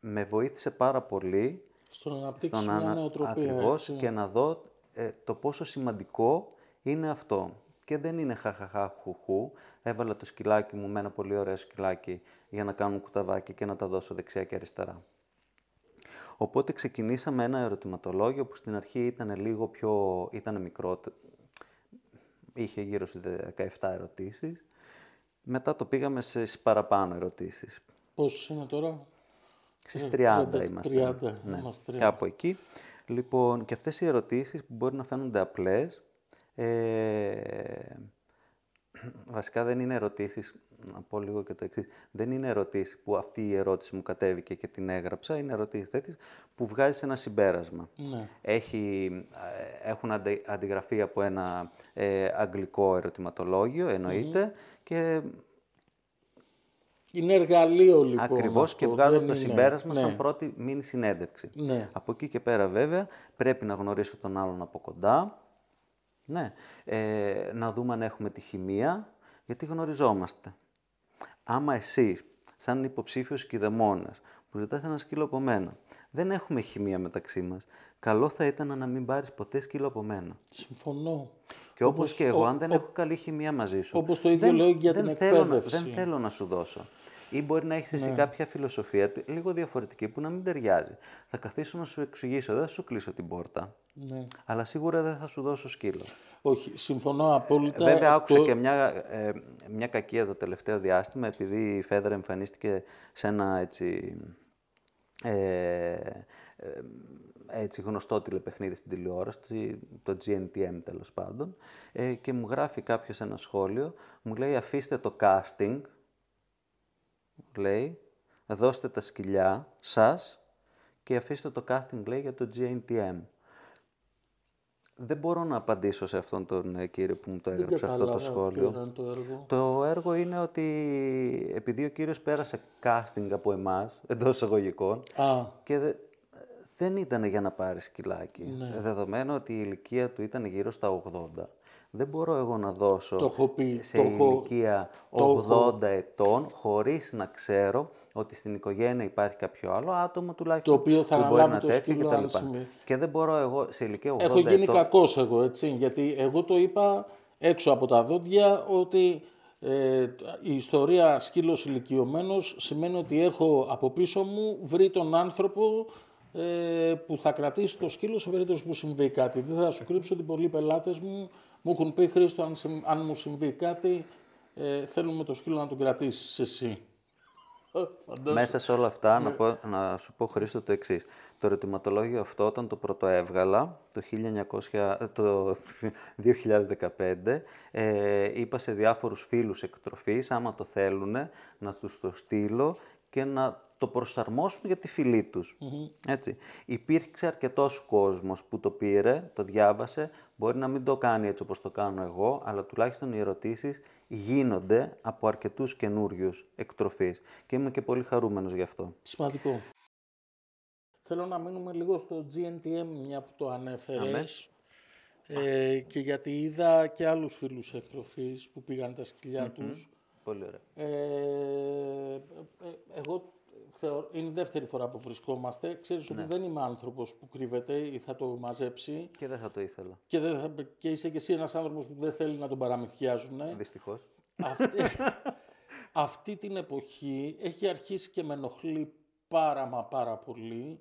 με βοήθησε πάρα πολύ Στο να αναπτύξεις στο μια να- νοοτροπία. ακριβώς, έτσι. και να δω ε, το πόσο σημαντικό είναι αυτό. Και δεν είναι χαχαχά χουχού. Έβαλα το σκυλάκι μου με ένα πολύ ωραίο σκυλάκι για να κάνουν κουταβάκι και να τα δώσω δεξιά και αριστερά. Οπότε ξεκινήσαμε ένα ερωτηματολόγιο που στην αρχή ήταν λίγο πιο... ήταν μικρό, είχε γύρω στις 17 ερωτήσεις. Μετά το πήγαμε στις παραπάνω ερωτήσεις. Πόσους είναι τώρα; Στις Ε, 30 30, είμαστε. 30, ναι, είμαστε 30. κάπου εκεί. Λοιπόν, και αυτές οι ερωτήσεις που μπορεί να φαίνονται απλές, ε, βασικά δεν είναι ερωτήσεις, να πω λίγο και το εξής, δεν είναι ερωτήσεις που αυτή η ερώτηση μου κατέβηκε και την έγραψα, είναι ερωτήσεις τέτοιες που βγάζεις ένα συμπέρασμα. Ναι. Έχει, ε, έχουν αντι- αντιγραφεί από ένα ε, αγγλικό ερωτηματολόγιο, εννοείται, και Είναι εργαλείο λοιπόν. Ακριβώς και αυτό, βγάζω δεν το είναι- συμπέρασμα ναι. σαν πρώτη μήνυ συνέντευξη. Ναι. Από εκεί και πέρα βέβαια πρέπει να γνωρίσω τον άλλον από κοντά, ναι. ε, να δούμε αν έχουμε τη χημεία, γιατί γνωριζόμαστε. Άμα εσείς, σαν υποψήφιος κηδεμόνας, που ζητάς ένα σκύλο από μένα, δεν έχουμε χημεία μεταξύ μας, καλό θα ήταν να μην πάρεις ποτέ σκύλο από μένα. Συμφωνώ. Και όπως, Όπως και εγώ, ο- αν δεν ο- έχω καλή χημεία μαζί σου. όπως το ίδιο δεν, λέω για δεν την θέλω να- εκπαίδευση. δεν θέλω να σου δώσω. Ή μπορεί να έχεις εσύ Ναι. κάποια φιλοσοφία του- λίγο διαφορετική που να μην ταιριάζει. Θα καθίσω να σου εξηγήσω, δεν θα σου κλείσω την πόρτα. Ναι. Αλλά σίγουρα δεν θα σου δώσω σκύλο. Όχι, συμφωνώ απόλυτα. Βέβαια, άκουσα Το- και μια, ε, μια κακία το τελευταίο διάστημα, επειδή η Φέδρα εμφανίστηκε σε ένα έτσι, ε, ε, έτσι γνωστό τηλεπαιχνίδι στην τηλεόραση, το GNTM τέλος πάντων, ε, και μου γράφει κάποιος ένα σχόλιο, μου λέει αφήστε το casting, λέει, δώστε τα σκυλιά σας και αφήστε το casting, λέει, για το GNTM. Δεν μπορώ να απαντήσω σε αυτόν τον ε, κύριο που μου το Δεν έγραψε αυτό το κατάλαβα σχόλιο. ποιο ήταν το έργο. Το έργο είναι ότι επειδή ο κύριος πέρασε casting από εμάς, εντός εισαγωγικών, Α, και δε- δεν ήταν για να πάρει σκυλάκι. Ναι. Δεδομένου ότι η ηλικία του ήταν γύρω στα 80. Δεν μπορώ εγώ να δώσω Το έχω πει, σε το έχω- ηλικία το 80 έχω- ετών χωρίς να ξέρω ότι στην οικογένεια υπάρχει κάποιο άλλο άτομο τουλάχιστον Το οποίο θα που μπορεί αναλάβει να το τρέχει σκύλο και τα αν λοιπά. συμβεί. Και δεν μπορώ εγώ σε ηλικία 80 έχω γίνει ετών... κακός εγώ, έτσι, γιατί εγώ το είπα έξω από τα δόντια ότι ε, η ιστορία σκύλος ηλικιωμένος σημαίνει ότι έχω από πίσω μου βρει τον άνθρωπο ε, που θα κρατήσει το σκύλο σε περίπτωση που συμβεί κάτι. Δεν θα σου κρύψω ότι πολλοί πελάτες μου μου έχουν πει Χρήστο αν, συμ- αν μου συμβεί κάτι ε, θέλουμε το σκύλο να τον κρατήσεις εσύ. Φαντάσου. Μέσα σε όλα αυτά, Ναι. να, πω, να σου πω Χρήστο το εξής. Το ερωτηματολόγιο αυτό όταν το πρωτοέβγαλα το, 1900, το 2015, ε, είπα σε διάφορους φίλους εκτροφής, άμα το θέλουν, να τους το στείλω και να το προσαρμόσουν για τη φυλή τους. Έτσι. Υπήρξε αρκετός κόσμος που το πήρε, το διάβασε, μπορεί να μην το κάνει έτσι όπως το κάνω εγώ, αλλά τουλάχιστον οι ερωτήσεις γίνονται από αρκετούς καινούριους εκτροφείς και είμαι και πολύ χαρούμενος γι' αυτό. Σημαντικό. Θέλω να μείνουμε λίγο στο GNTM, μια που το ανέφερες. Ε, και γιατί είδα και άλλους φίλους εκτροφής που πήγαν τα σκυλια τους. Πολύ ωραία. Ε, ε, εγώ θεωρώ, είναι η δεύτερη φορά που βρισκόμαστε. Ξέρεις ότι δεν είμαι άνθρωπος που κρύβεται ή θα το μαζέψει. Και δεν θα το ήθελα, Και, δεν θα, και είσαι και εσύ ένας άνθρωπος που δεν θέλει να τον παραμυθιάζουν. δυστυχώς. Αυτή, αυτή την εποχή έχει αρχίσει και με ενοχλεί πάρα μα πάρα πολύ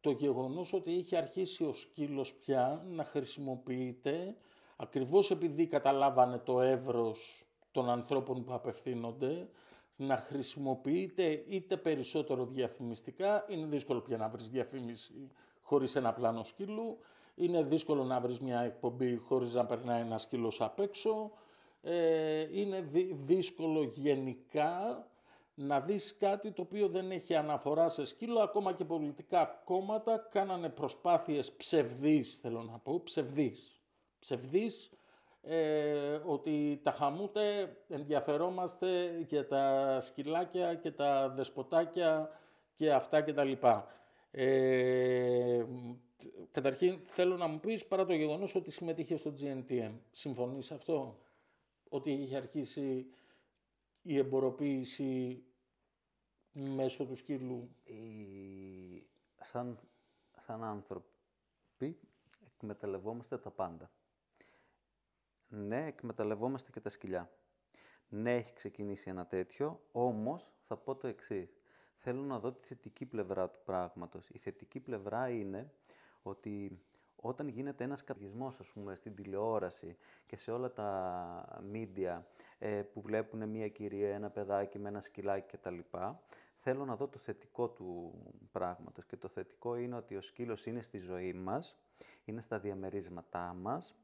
το γεγονός ότι έχει αρχίσει ο σκύλος πια να χρησιμοποιείται ακριβώς επειδή καταλάβανε το εύρος των ανθρώπων που απευθύνονται να χρησιμοποιείται είτε περισσότερο διαφημιστικά, είναι δύσκολο πια να βρεις διαφήμιση χωρίς ένα πλάνο σκύλου, είναι δύσκολο να βρεις μια εκπομπή χωρίς να περνάει ένα σκύλος απ' έξω, ε, είναι δυ- δύσκολο γενικά να δεις κάτι το οποίο δεν έχει αναφορά σε σκύλο, ακόμα και πολιτικά κόμματα κάνανε προσπάθειες ψευδείς, θέλω να πω, ψευδείς. Ψευδείς, ε, ότι τα χαμούτε ενδιαφερόμαστε για τα σκυλάκια και τα δεσποτάκια και αυτά και τα λοιπά. Ε, καταρχήν θέλω να μου πεις παρά το γεγονός ότι συμμετείχε στο GNTM. Συμφωνείς σε αυτό; Ότι είχε αρχίσει η εμποροποίηση μέσω του σκύλου; η- σαν, σαν άνθρωποι εκμεταλλευόμαστε τα πάντα. Ναι, εκμεταλλευόμαστε και τα σκυλιά. Ναι, έχει ξεκινήσει ένα τέτοιο, όμως θα πω το εξής. Θέλω να δω τη θετική πλευρά του πράγματος. Η θετική πλευρά είναι ότι όταν γίνεται ένας κατηγισμός, ας πούμε, στην τηλεόραση και σε όλα τα μίντια ε, που βλέπουν μια κυρία, ένα παιδάκι με ένα σκυλάκι κτλ. Θέλω να δω το θετικό του πράγματος και το θετικό είναι ότι ο σκύλος είναι στη ζωή μας, είναι στα διαμερίσματά μας,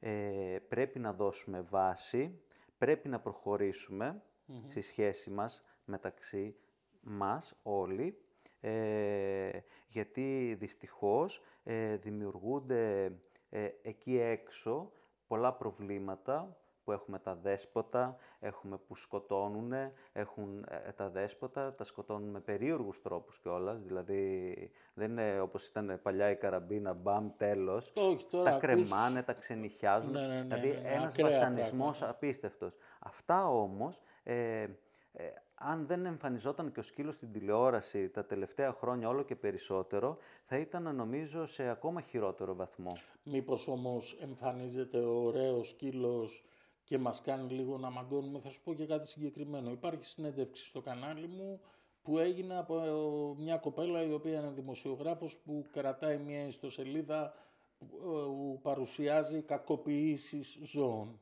ε, πρέπει να δώσουμε βάση, πρέπει να προχωρήσουμε στη σχέση μας μεταξύ μας όλοι, ε, γιατί δυστυχώς ε, δημιουργούνται ε, εκεί έξω πολλά προβλήματα που έχουμε τα δέσποτα, έχουμε που σκοτώνουν, έχουν ε, τα δέσποτα, τα σκοτώνουν με περίεργους τρόπους κιόλας, δηλαδή δεν είναι όπως ήταν παλιά η καραμπίνα, μπαμ, τέλος. Όχι, τώρα τα ακούς- κρεμάνε, τα ξενυχιάζουν, Ναι, ναι, ναι, δηλαδή ναι, ναι, ένας ακραία βασανισμός πράγματα. απίστευτος. Αυτά όμως, ε, ε, αν δεν εμφανιζόταν και ο σκύλος στην τηλεόραση τα τελευταία χρόνια όλο και περισσότερο, θα ήταν νομίζω σε ακόμα χειρότερο βαθμό. Μήπως όμως εμφανίζεται ο ωραίος σκύλος και μας κάνει λίγο να μαγκώνουμε. Θα σου πω και κάτι συγκεκριμένο. Υπάρχει συνέντευξη στο κανάλι μου που έγινε από ε, μια κοπέλα η οποία είναι δημοσιογράφος που κρατάει μια ιστοσελίδα που ε, που παρουσιάζει κακοποιήσεις ζώων.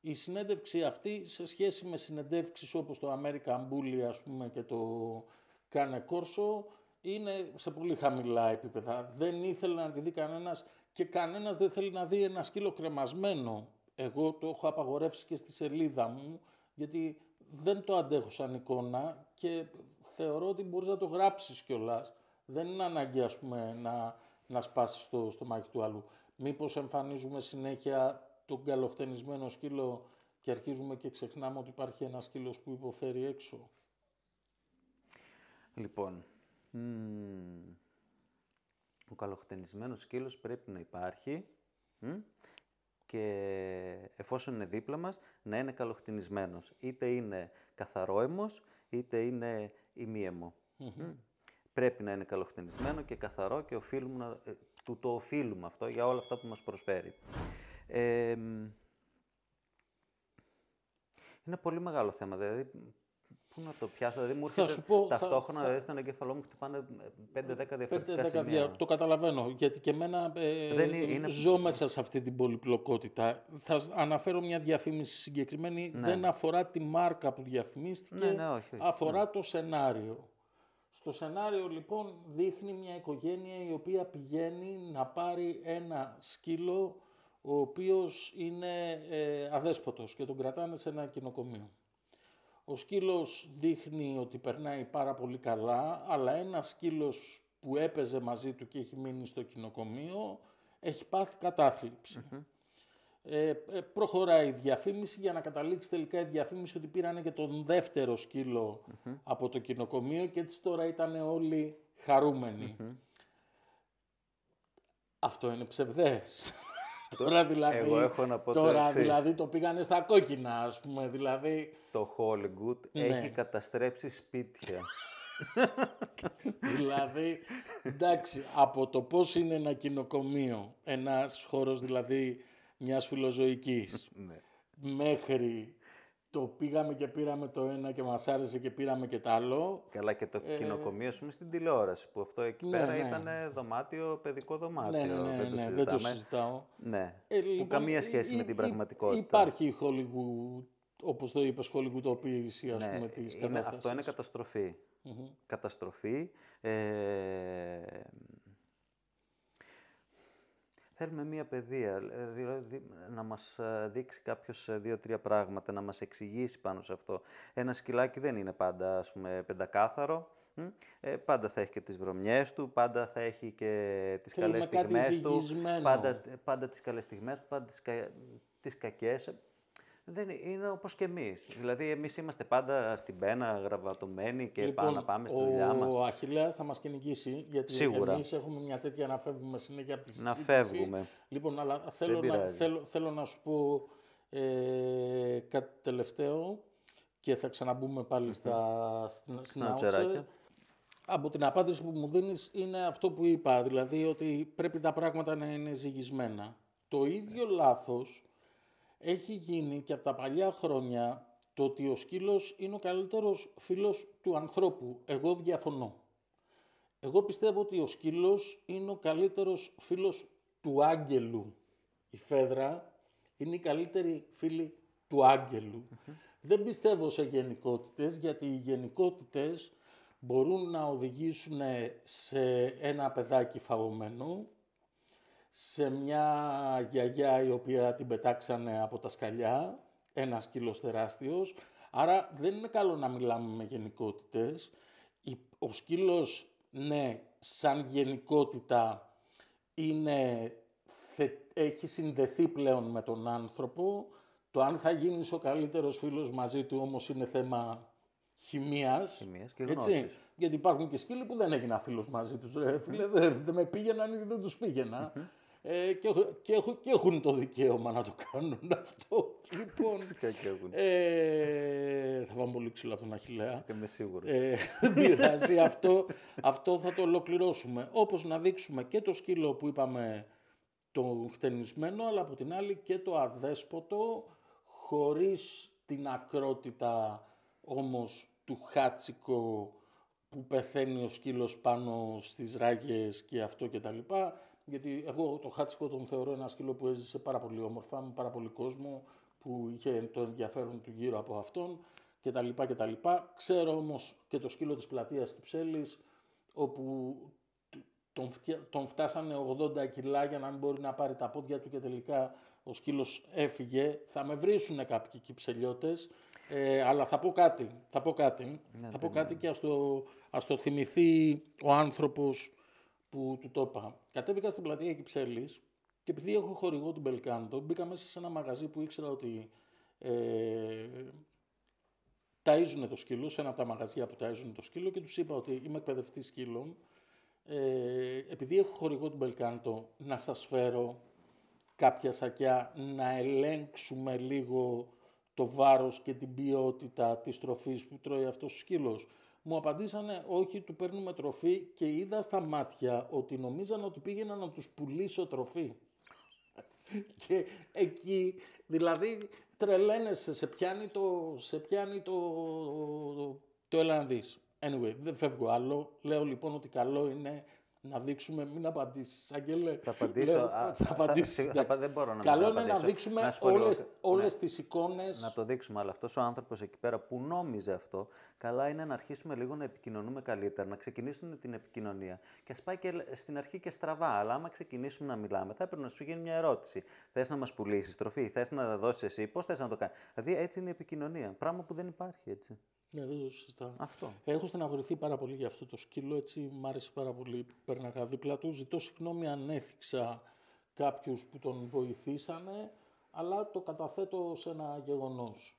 Η συνέντευξη αυτή σε σχέση με συνεντεύξεις όπως το American Bully ας πούμε και το Κάνε Κόρσο είναι σε πολύ χαμηλά επίπεδα. Δεν ήθελε να τη δει κανένας και κανένας δεν θέλει να δει ένα σκύλο κρεμασμένο. Εγώ το έχω απαγορεύσει και στη σελίδα μου γιατί δεν το αντέχω σαν εικόνα και θεωρώ ότι μπορείς να το γράψεις κιόλας. Δεν είναι ανάγκη ας πούμε να, να σπάσεις το στομάχι του άλλου. Μήπως εμφανίζουμε συνέχεια τον καλοχτενισμένο σκύλο και αρχίζουμε και ξεχνάμε ότι υπάρχει ένας σκύλος που υποφέρει έξω; Λοιπόν, μ, ο καλοχτενισμένος σκύλος πρέπει να υπάρχει μ, και εφόσον είναι δίπλα μας, να είναι καλοχτενισμένος. Είτε είναι καθαρόαιμος, είτε είναι ημίαιμο. Μ. Πρέπει να είναι καλοχτενισμένο και καθαρό και οφείλουμε να, ε, του το οφείλουμε αυτό για όλα αυτά που μας προσφέρει. Ε, μ, είναι πολύ μεγάλο θέμα, δηλαδή πού να το πιάσω, δηλαδή μου Θα έρχεται σου πω, θα- ταυτόχρονα θα- δηλαδή, στον εγκεφαλό μου χτυπάνε 5-10 διαφορετικά 5-10 σημεία. δια... Το καταλαβαίνω, γιατί και εμένα ε, Δεν είναι- είναι- ζω μέσα σε αυτή την πολυπλοκότητα. Θα σ- αναφέρω μια διαφήμιση συγκεκριμένη, δεν αφορά τη μάρκα που διαφημίστηκε, Ναι, ναι, όχι, όχι. αφορά το σενάριο. Στο σενάριο λοιπόν δείχνει μια οικογένεια η οποία πηγαίνει να πάρει ένα σκύλο ο οποίος είναι ε, αδέσποτος και τον κρατάνε σε ένα κοινοκομείο. Ο σκύλος δείχνει ότι περνάει πάρα πολύ καλά, αλλά ένας σκύλος που έπαιζε μαζί του και έχει μείνει στο κοινοκομείο έχει πάθει κατάθλιψη. Ε, ε, προχωράει η διαφήμιση για να καταλήξει τελικά η διαφήμιση ότι πήρανε και τον δεύτερο σκύλο από το κοινοκομείο και έτσι τώρα ήταν όλοι χαρούμενοι. Αυτό είναι ψευδές. Τώρα δηλαδή, εγώ έχω να πω το τώρα εξής. δηλαδή το πήγανε στα κόκκινα ας πούμε, δηλαδή Το Hollywood Ναι. έχει καταστρέψει σπίτια. δηλαδή, εντάξει, από το πώς είναι ένα κοινοκομείο, ένας χώρος δηλαδή μιας φιλοζωικής, μέχρι το πήγαμε και πήραμε το ένα και μας άρεσε και πήραμε και το άλλο, Καλά και το κοινοκομείο, ας πούμε, στην τηλεόραση, που αυτό εκεί Ε, Ναι, πέρα ναι. ήταν δωμάτιο, παιδικό δωμάτιο. ναι, ναι, ναι, δεν το ναι, συζητάμε. δεν το συζητάω. Ναι, Ε, που λοιπόν, καμία σχέση υ- με την υ- πραγματικότητα. Υπάρχει η Hollywood όπως το είπες, σχολικουτοποίηση ας πούμε, της Ναι, είναι, κατάστασης. αυτό είναι καταστροφή. Καταστροφή. Ε, θέλουμε μία παιδεία, ε, δηλαδή να μας ε, δείξει κάποιος ε, δύο-τρία πράγματα, να μας εξηγήσει πάνω σε αυτό. Ένα σκυλάκι δεν είναι πάντα, ας πούμε, πεντακάθαρο. μ. Ε, πάντα θα έχει και τις βρωμιές του, πάντα θα έχει και τις Θέλουμε καλές κάτι στιγμές του, ζυγισμένο. πάντα, πάντα τις καλές στιγμές του, πάντα τις, κα, τις κακές. Δεν είναι, είναι όπως και εμείς. Δηλαδή, εμείς είμαστε πάντα στην πένα, γραβατωμένοι και πάμε να πάμε στη δουλειά μας. Λοιπόν, ο Αχιλέας θα μας κυνηγήσει, γιατί Σίγουρα. εμείς έχουμε μια τέτοια να φεύγουμε συνέχεια από τη Να συζήτηση. φεύγουμε. Λοιπόν, αλλά θέλω να, πειράζει. θέλω, θέλω να σου πω ε, κάτι τελευταίο και θα ξαναμπούμε πάλι στα, στην, στην αουτσεράκια. outset. Από την απάντηση που μου δίνεις είναι αυτό που είπα, δηλαδή ότι πρέπει τα πράγματα να είναι ζυγισμένα. Το ίδιο λάθος έχει γίνει και από τα παλιά χρόνια το ότι ο σκύλος είναι ο καλύτερος φίλος του ανθρώπου. Εγώ διαφωνώ. Εγώ πιστεύω ότι ο σκύλος είναι ο καλύτερος φίλος του άγγελου. Η φέδρα είναι η καλύτερη φίλη του αγγελου Δεν πιστεύω σε γενικότητες, γιατί οι γενικότητες μπορούν να οδηγήσουν σε ένα παιδάκι φαγωμένο, σε μια γιαγιά η οποία την πετάξανε από τα σκαλιά, ένας σκύλος τεράστιος. Άρα δεν είναι καλό να μιλάμε με γενικότητες. Η- Ο σκύλος, ναι, σαν γενικότητα είναι, θε- έχει συνδεθεί πλέον με τον άνθρωπο. Το αν θα γίνεις ο καλύτερος φίλος μαζί του όμως είναι θέμα χημίας. Χημίας και έτσι. γνώσης. Γιατί υπάρχουν και σκύλοι που δεν έγινα φίλος μαζί τους. Ρε, φίλε, δεν, δεν με πήγαιναν ή δεν τους πήγαινα. Ε, και, έχω- και, έχω- και έχουν το δικαίωμα να το κάνουν αυτό. λοιπόν, Φυσικά και έχουν. ε, θα πάμε πολύ ξύλο από τον Αχιλέα. Είμαι σίγουρος. Ε, δεν πειράζει, αυτό, αυτό θα το ολοκληρώσουμε. Όπως να δείξουμε και το σκύλο που είπαμε το χτενισμένο, αλλά από την άλλη και το αδέσποτο, χωρίς την ακρότητα όμως του χάτσικο που πεθαίνει ο σκύλος πάνω στις ράγες και αυτό και τα λοιπά. Γιατί εγώ το χάτσικο τον θεωρώ ένα σκύλο που έζησε πάρα πολύ όμορφα, με πάρα πολύ κόσμο, που είχε το ενδιαφέρον του γύρω από αυτόν και τα λοιπά και τα λοιπά. Ξέρω όμως και το σκύλο της πλατείας Κυψέλης, όπου τ- τον, φτια- τον φτάσανε 80 κιλά για να μην μπορεί να πάρει τα πόδια του και τελικά ο σκύλος έφυγε. Θα με βρίσουν κάποιοι κυψελιώτες, ε, αλλά θα πω κάτι. Θα πω κάτι, θα πω κάτι και ας το, ας το θυμηθεί ο άνθρωπος που του το είπα. Κατέβηκα στην πλατεία Κυψέλης και επειδή έχω χορηγό του Μπελκάντο, μπήκα μέσα σε ένα μαγαζί που ήξερα ότι ε, ταΐζουν το σκύλο, σε ένα από τα μαγαζιά που ταΐζουν το σκύλο και τους είπα ότι είμαι εκπαιδευτής σκύλων. Ε, επειδή έχω χορηγό του Μπελκάντο, να σας φέρω κάποια σακιά να ελέγξουμε λίγο το βάρος και την ποιότητα της τροφής που τρώει αυτός ο σκύλος. Μου απαντήσανε όχι, του παίρνουμε τροφή και είδα στα μάτια ότι νομίζαν ότι πήγαινα να τους πουλήσω τροφή. Και εκεί, δηλαδή, τρελαίνεσαι, σε πιάνει το, σε πιάνει το, το, το έλα να δεις. Anyway, δεν φεύγω άλλο. Λέω λοιπόν ότι καλό είναι να δείξουμε, μην απαντήσεις, Άγγελε. Θα απαντήσω. Λέω, α, θα, απαντήσεις, θα- εντάξει. δεν μπορώ να μην Καλό είναι να απαντήσω. δείξουμε Να σου πω λίγο, όλες, ναι. όλες τις εικόνες. Να το δείξουμε, αλλά αυτός ο άνθρωπος εκεί πέρα που νόμιζε αυτό, καλά είναι να αρχίσουμε λίγο να επικοινωνούμε καλύτερα, να ξεκινήσουμε την επικοινωνία. Και ας πάει και στην αρχή και στραβά. Αλλά άμα ξεκινήσουμε να μιλάμε, θα έπρεπε να σου γίνει μια ερώτηση. Θες να μας πουλήσεις τροφή, θες να τα δώσεις εσύ, πώς θες να το κάνεις. Δηλαδή έτσι είναι η επικοινωνία. Πράγμα που δεν υπάρχει έτσι. Ναι, δεν το συζητάω. Αυτό. Έχω στεναχωρηθεί πάρα πολύ για αυτό το σκύλο, έτσι μ' άρεσε πάρα πολύ που πέρναγα δίπλα του. Ζητώ συγγνώμη αν έθιξα κάποιους που τον βοηθήσανε, αλλά το καταθέτω σε ένα γεγονός.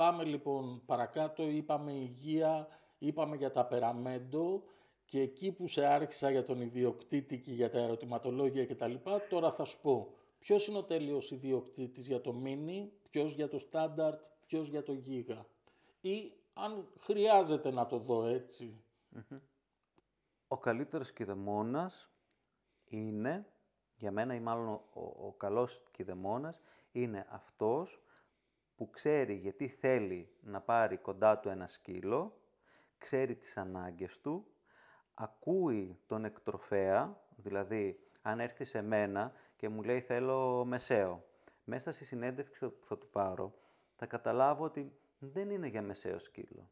Πάμε λοιπόν παρακάτω, είπαμε υγεία, είπαμε για τα περαμέντο και εκεί που σε άρχισα για τον ιδιοκτήτη και για τα ερωτηματολόγια κτλ. Τώρα θα σου πω ποιος είναι ο τέλειος ιδιοκτήτης για το μίνι, ποιος για το στάνταρτ, ποιος για το γίγα. Ή αν χρειάζεται να το δω έτσι. Ο καλύτερος κηδεμόνας είναι, για μένα ή μάλλον ο, ο, ο καλός κηδεμόνας, είναι αυτός που ξέρει γιατί θέλει να πάρει κοντά του ένα σκύλο, ξέρει τις ανάγκες του, ακούει τον εκτροφέα, δηλαδή αν έρθει σε μένα και μου λέει θέλω μεσαίο, μέσα στη συνέντευξη που θα του πάρω, θα καταλάβω ότι δεν είναι για μεσαίο σκύλο.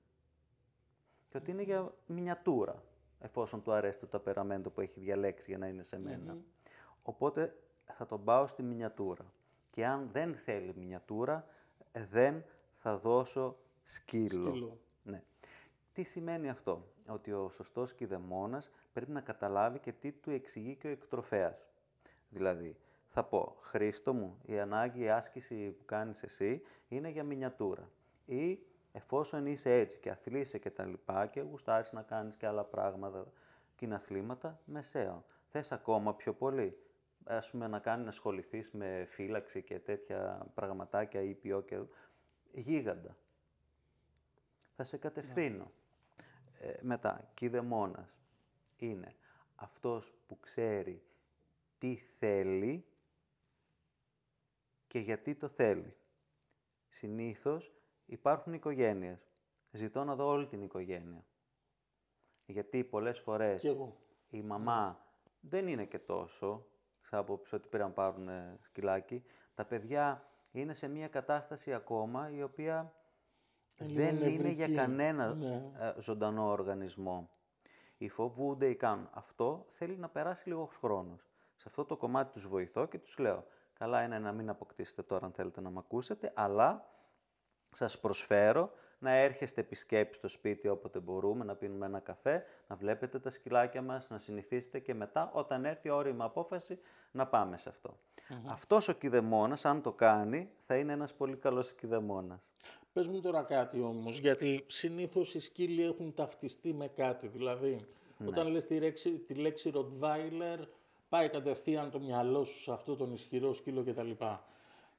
Και ότι είναι για μινιατούρα, εφόσον του αρέσει το ταπεραμέντο που έχει διαλέξει για να είναι σε μενα Οπότε θα τον πάω στη μινιατούρα. Και αν δεν θέλει μινιατούρα, ε, δεν θα δώσω σκύλο. Σκύλο. Ναι. Τι σημαίνει αυτό, ότι ο σωστός κηδεμόνας πρέπει να καταλάβει και τι του εξηγεί και ο εκτροφέας. Δηλαδή, θα πω, Χρήστο μου, η ανάγκη, η άσκηση που κάνεις εσύ είναι για μινιατούρα. Ή εφόσον είσαι έτσι και αθλείσαι και τα λοιπά και γουστάρεις να κάνεις και άλλα πράγματα και είναι αθλήματα, μεσαίο. Θες ακόμα πιο πολύ; Ας πούμε να κάνει να ασχοληθείς με φύλαξη και τέτοια πραγματάκια ή ποιό και γίγαντα. Θα σε κατευθύνω. Ε, μετά, κηδεμόνας είναι αυτός που ξέρει τι θέλει και γιατί το θέλει. Συνήθως υπάρχουν οικογένειες. Ζητώ να δω όλη την οικογένεια. Γιατί πολλές φορές Κι εγώ. η μαμά δεν είναι και τόσο, σαν άποψη ότι πρέπει να πάρουν ε, σκυλάκι. Τα παιδιά είναι σε μια κατάσταση ακόμα η οποία Είναι δεν λίγο είναι για νευρική. κανένα Ναι. ε, ζωντανό οργανισμό. Ή φοβούνται ή κάνουν. Αυτό θέλει να περάσει λίγος χρόνος. Σε αυτό το κομμάτι τους βοηθώ και τους λέω καλά είναι να μην αποκτήσετε τώρα αν θέλετε να με ακούσετε, αλλά σας προσφέρω να έρχεστε επισκέψεις στο σπίτι όποτε μπορούμε, να πίνουμε ένα καφέ, να βλέπετε τα σκυλάκια μας, να συνηθίσετε και μετά όταν έρθει η όριμη απόφαση να πάμε σε αυτό. Αυτός ο κηδεμόνας, αν το κάνει, θα είναι ένας πολύ καλός κηδεμόνας. Πες μου τώρα κάτι όμως, γιατί συνήθως οι σκύλοι έχουν ταυτιστεί με κάτι. Δηλαδή, Ναι. όταν λες τη λέξη, τη λέξη Rottweiler, πάει κατευθείαν το μυαλό σου σε αυτό τον ισχυρό σκύλο κτλ.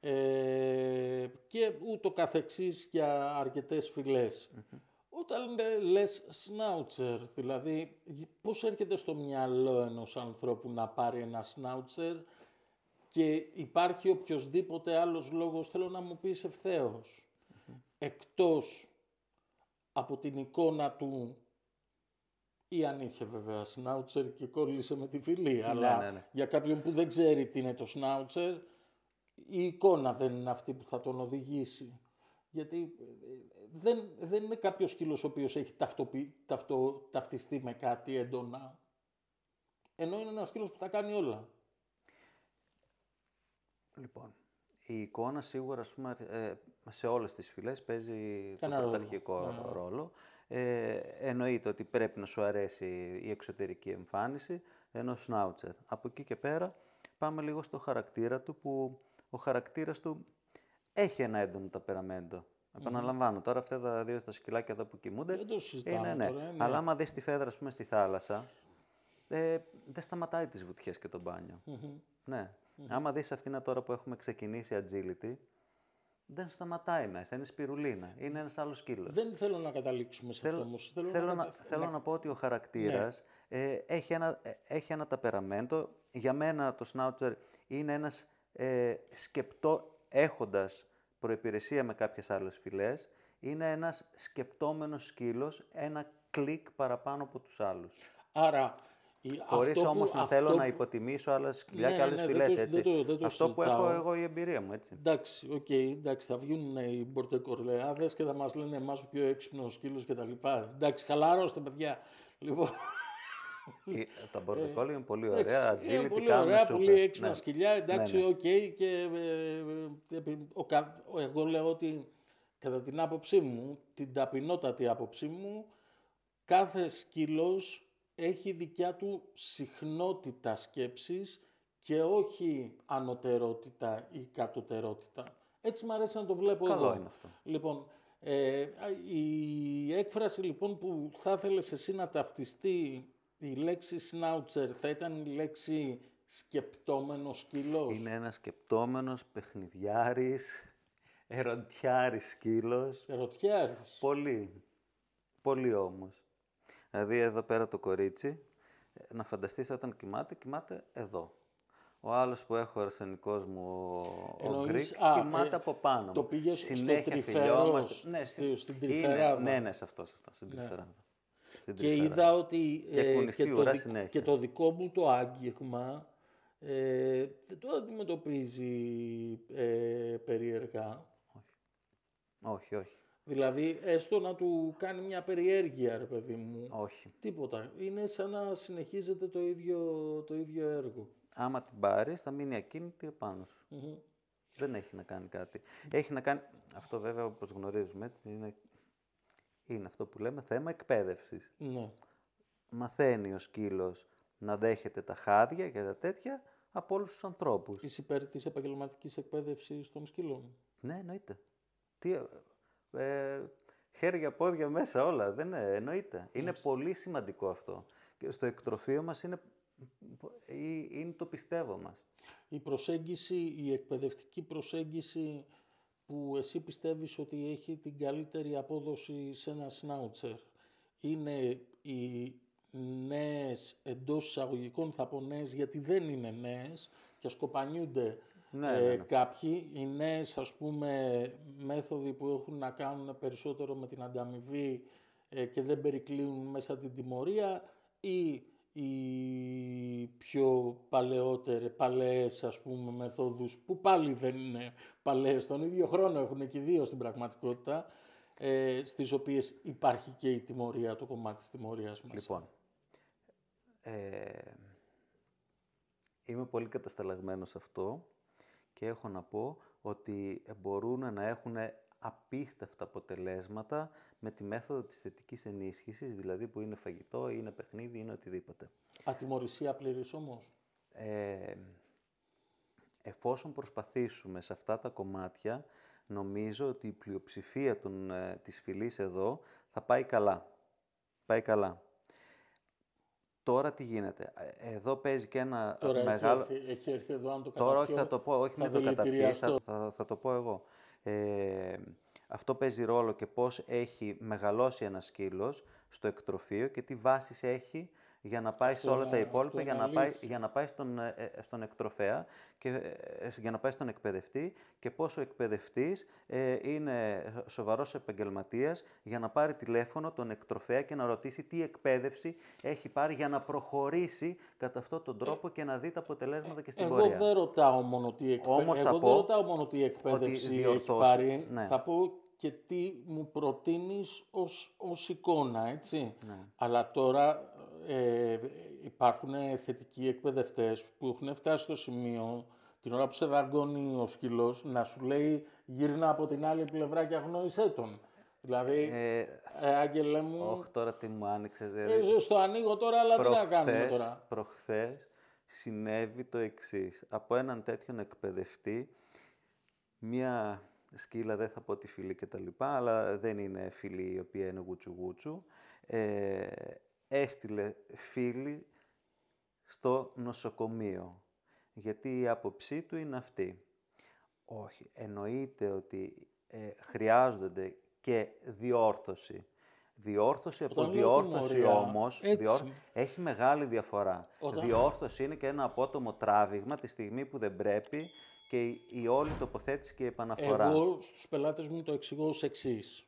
Ε, και ούτω καθεξής για αρκετές φυλές. Όταν λέ- λες σνάουτσερ, δηλαδή πώς έρχεται στο μυαλό ενός ανθρώπου να πάρει ένα σνάουτσερ και υπάρχει οποιοδήποτε άλλος λόγος, θέλω να μου πεις ευθέως, εκτός από την εικόνα του ή αν είχε βέβαια σνάουτσερ και κόλλησε με τη φυλή, αλλά ναι, ναι. για κάποιον που δεν ξέρει τι είναι το σνάουτσερ, η εικόνα δεν είναι αυτή που θα τον οδηγήσει. Γιατί ε, δεν, δεν είναι κάποιος σκύλος ο οποίος έχει ταυτοποι, ταυτο, ταυτιστεί με κάτι έντονα. Ενώ είναι ένας σκύλος που τα κάνει όλα. Λοιπόν, η εικόνα σίγουρα ας πούμε, ε, σε όλες τις φυλές παίζει Κανένα το ρόλο. πρωταρχικό ρόλο. Ε, εννοείται ότι πρέπει να σου αρέσει η εξωτερική εμφάνιση ενός σνάουτσερ. Από εκεί και πέρα πάμε λίγο στο χαρακτήρα του που ο χαρακτήρας του έχει ένα έντονο ταπεραμέντο. Επαναλαμβάνω, τώρα αυτά τα δύο στα σκυλάκια εδώ που κοιμούνται. Δεν το συζητάμε είναι, ναι. τώρα, ε, ναι. Αλλά άμα δεις τη φέδρα, ας πούμε, στη θάλασσα, ε, δεν σταματάει τις βουτιές και το μπανιο Ναι. Άμα δεις αυτήν τώρα που έχουμε ξεκινήσει agility, δεν σταματάει μέσα, είναι σπιρουλίνα, είναι ένας άλλος σκύλος. Δεν θέλω να καταλήξουμε σε αυτό Θέλω, όμως. θέλω, να, κατα- θέλω να πω ότι ο χαρακτήρας ε, έχει, ένα, ε, έχει ένα ταπεραμέντο. Για μένα το Σνάουτσερ είναι ένας ε, σκεπτό, έχοντας προϋπηρεσία με κάποιες άλλες φυλές, είναι ένας σκεπτόμενος σκύλος, ένα κλικ παραπάνω από τους άλλους. Άρα, η- Χωρίς αυτό που- όμως να αυτό θέλω να που- υποτιμήσω άλλα σκυλιά Ναι, και άλλες ναι, δεν φυλές, το- έτσι. δεν το- δεν το Αυτό που έχω συζητάω. εγώ η εμπειρία μου, έτσι. Εντάξει, οκ, εντάξει, θα βγουν οι μπορντερκολάδες και θα μας λένε εμάς ο πιο έξυπνος σκύλος και τα λοιπά. Εντάξει, χαλαρώστε παιδιά. Λοιπόν, Η- Τα border collie είναι πολύ εντάξει, ωραία, είναι agility, πολύ κάνουν ωραία, super. πολύ έξυπνα Ναι. σκυλιά, εντάξει, Ναι, ναι. οκ και ε, ε, επί- ο, κα- ο- εγώ λέω ότι κατά την άποψή μου, την ταπεινότατη άποψή μου, κάθε σκύλος έχει δικιά του συχνότητα σκέψης και όχι ανωτερότητα ή κατωτερότητα. Έτσι μου αρέσει να το βλέπω Καλό εγώ. είναι αυτό. Λοιπόν, ε, η έκφραση λοιπόν που θα ήθελες εσύ να ταυτιστεί η λέξη σνάουτσερ θα ήταν η λέξη σκεπτόμενος σκύλος; Είναι ένας σκεπτόμενος, παιχνιδιάρης, ερωτιάρης σκύλος. Ερωτιάρης. Πολύ. Πολύ όμως. Δηλαδή εδώ πέρα το κορίτσι, ε, να φανταστείς όταν κοιμάται, κοιμάται εδώ. Ο άλλος που έχω αρσενικός μου, ο- ο Εννοείς, Γκρικ, α, κοιμάται ε, από πάνω. το μου. πήγες στο Συνέχεια Τρυφερός, φιλιόμαστε. Ναι, στη- στην είναι- Τρυφεράδα. Ναι, ναι, σε αυτό, σε αυτό, στην Τρυφεράδα. Στην Και Τρυφεράδα. είδα ότι Και ε, κουνιστή και, το, ουρά δι- συνέχεια. και το δικό μου το άγγιγμα ε, δεν το αντιμετωπίζει ε, περίεργα. Όχι, όχι, Δηλαδή, έστω να του κάνει μια περιέργεια, ρε παιδί μου. όχι. Τίποτα. Είναι σαν να συνεχίζεται το ίδιο, το ίδιο έργο. Άμα την πάρεις, θα μείνει ακίνητη επάνω σου. Δεν έχει να κάνει κάτι. Έχει να κάνει. Αυτό βέβαια, όπως γνωρίζουμε, έτσι, είναι, είναι αυτό που λέμε θέμα εκπαίδευσης. Ναι. Μαθαίνει ο σκύλος να δέχεται τα χάδια και τα τέτοια από όλους τους ανθρώπους. Είσαι υπέρ της επαγγελματικής εκπαίδευσης των σκύλων; Ναι, εννοείται. Τι, ε, ε, χέρια, πόδια μέσα όλα. Δεν είναι, εννοείται. Είναι πολύ σημαντικό αυτό. Και στο εκτροφείο μας είναι, ε, είναι το πιστεύω μας. Η προσέγγιση, η εκπαιδευτική προσέγγιση που εσύ πιστεύεις ότι έχει την καλύτερη απόδοση σε ένα σνάουτσερ είναι οι νέες εντός εισαγωγικών θα πω νέες γιατί δεν είναι νέες και σκοπανιούνται Ναι, ε, ναι, ναι. κάποιοι. Οι νέες ας πούμε μέθοδοι που έχουν να κάνουν περισσότερο με την ανταμοιβή ε, και δεν περικλείουν μέσα την τιμωρία ή οι πιο παλαιότερες, παλαιές ας πούμε μεθόδους που πάλι δεν είναι παλαιές, τον ίδιο χρόνο έχουν και οι δύο στην πραγματικότητα, ε, στις οποίες υπάρχει και η τιμωρία, το κομμάτι της τιμωρίας μας. Λοιπόν, ε, είμαι πολύ κατασταλαγμένος σε αυτό και έχω να πω ότι μπορούν να έχουν απίστευτα αποτελέσματα με τη μέθοδο της θετικής ενίσχυσης, δηλαδή που είναι φαγητό, είναι παιχνίδι, είναι οτιδήποτε. Ατιμορρησία πλήρης όμως; Ε, εφόσον προσπαθήσουμε σε αυτά τα κομμάτια, νομίζω ότι η πλειοψηφία των, ε, της φυλής εδώ θα πάει καλά. Πάει καλά. Τώρα τι γίνεται; Ε, Εδώ παίζει και ένα Τώρα μεγάλο... έχει, έρθει, έχει έρθει εδώ, αν το Τώρα όχι καταπιώ, θα το πω, όχι θα μην το καταπιείς, δηλητηριαστώ. θα, θα, θα το πω εγώ. Ε, αυτό παίζει ρόλο και πώς έχει μεγαλώσει ένας σκύλος στο εκτροφείο και τι βάσεις έχει για να πάει Αυτό σε όλα είναι- τα αυτό υπόλοιπα, είναι για να, πάει, αλήθεια. για να πάει στον, ε, ε, στον εκτροφέα και ε, για να πάει στον εκπαιδευτή και πόσο ο εκπαιδευτής ε, είναι σοβαρός επαγγελματίας για να πάρει τηλέφωνο τον εκτροφέα και να ρωτήσει τι εκπαίδευση έχει πάρει για να προχωρήσει κατά αυτόν τον τρόπο και να δει τα αποτελέσματα και στην Ε, Εγώ πορεία. δεν ρωτάω μόνο τι, εκπαίδευση. Όμως θα Εγώ δεν πω ρωτάω μόνο τι εκπαίδευση έχει διορθώσει- πάρει. ναι. Θα πω και τι μου προτείνεις ως, ως εικόνα, έτσι. Ναι. Αλλά τώρα ε, υπάρχουν θετικοί εκπαιδευτές που έχουν φτάσει στο σημείο την ώρα που σε δαγκώνει ο σκύλος να σου λέει γύρνα από την άλλη πλευρά και αγνόησέ τον. Δηλαδή, Ε, ε, Άγγελε μου, Όχι τώρα τι μου άνοιξε. ε, Δηλαδή, στο ανοίγω τώρα, αλλά τι να κάνουμε προχθές- τώρα; Προχθές συνέβη το εξής. Από έναν τέτοιον εκπαιδευτή, μία σκύλα, δεν θα πω τη φίλη και τα λοιπά, αλλά δεν είναι φίλη η οποία είναι γούτσου γούτσου, ε, έστειλε φίλη στο νοσοκομείο. Γιατί η άποψή του είναι αυτή. Όχι, εννοείται ότι ε, χρειάζονται και διόρθωση. Διόρθωση από Όταν λέω διόρθωση τιμωρία, όμως έτσι. διόρ- έχει μεγάλη διαφορά. Όταν- Διόρθωση είναι και ένα απότομο τράβηγμα τη στιγμή που δεν πρέπει και η, η όλη τοποθέτηση και η επαναφορά. Εγώ στους πελάτες μου το εξηγώ ως εξής.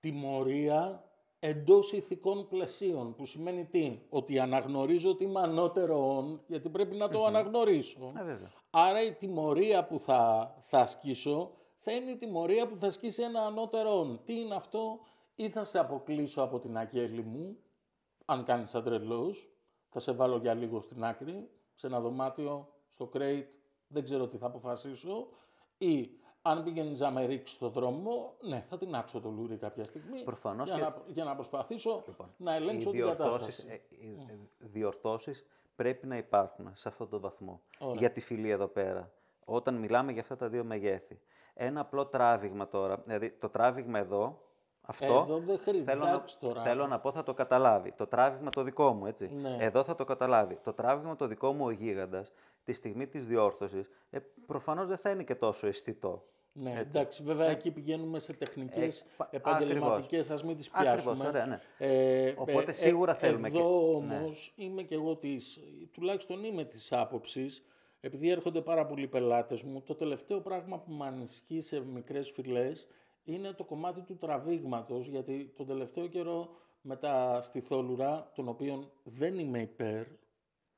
Τιμωρία εντός ηθικών πλαισίων, που σημαίνει τι, ότι αναγνωρίζω ότι είμαι ανώτερο όν, γιατί πρέπει να το αναγνωρίσω. Ε, βέβαια. Άρα η τιμωρία που θα, θα ασκήσω θα είναι η τιμωρία που θα ασκήσει ένα ανώτερο όν. Τι είναι αυτό, ή θα σε αποκλείσω από την αγέλη μου, αν κάνεις σαν τρελός, θα σε βάλω για λίγο στην άκρη, σε ένα δωμάτιο, στο κρέιτ, δεν ξέρω τι θα αποφασίσω, ή αν πηγαίνεις να με ρίξεις στο δρόμο, ναι, θα την άξω το λούρι κάποια στιγμή, Προφανώς για, και- να, για να προσπαθήσω να οι ελέγξω την διορθώσεις, κατάσταση. ε, οι ε, διορθώσεις πρέπει να υπάρχουν σε αυτόν τον βαθμό. Ωραία. Για τη φυλή εδώ πέρα. Όταν μιλάμε για αυτά τα δύο μεγέθη. Ένα απλό τράβηγμα τώρα, δηλαδή το τράβηγμα εδώ, αυτό Εδώ δεν χρειάζεται. θέλω, να, Εντάξει τώρα. θέλω να πω θα το καταλάβει. Το τράβηγμα το δικό μου, έτσι. Ναι. Εδώ θα το καταλάβει. Το τράβηγμα το δικό μου ο γίγαντας, τη στιγμή της διόρθωσης, ε, προφανώς δεν θα είναι και τόσο αισθητό. Ναι, εντάξει, βέβαια εκεί πηγαίνουμε σε τεχνικές Ε, πα- επαγγελματικές, ας μην τις πιάσουμε. Ακριβώς, ωραία, ναι. Ε, Οπότε ε, σίγουρα ε, θέλουμε και- Εδώ ναι. όμως είμαι και εγώ της, τουλάχιστον είμαι της άποψης, επειδή έρχονται πάρα πολλοί πελάτες μου, το τελευταίο πράγμα που με ανησυχεί σε μικρές φυλές είναι το κομμάτι του τραβήγματος, γιατί τον τελευταίο καιρό με τα στιθόλουρα, των οποίων δεν είμαι υπέρ,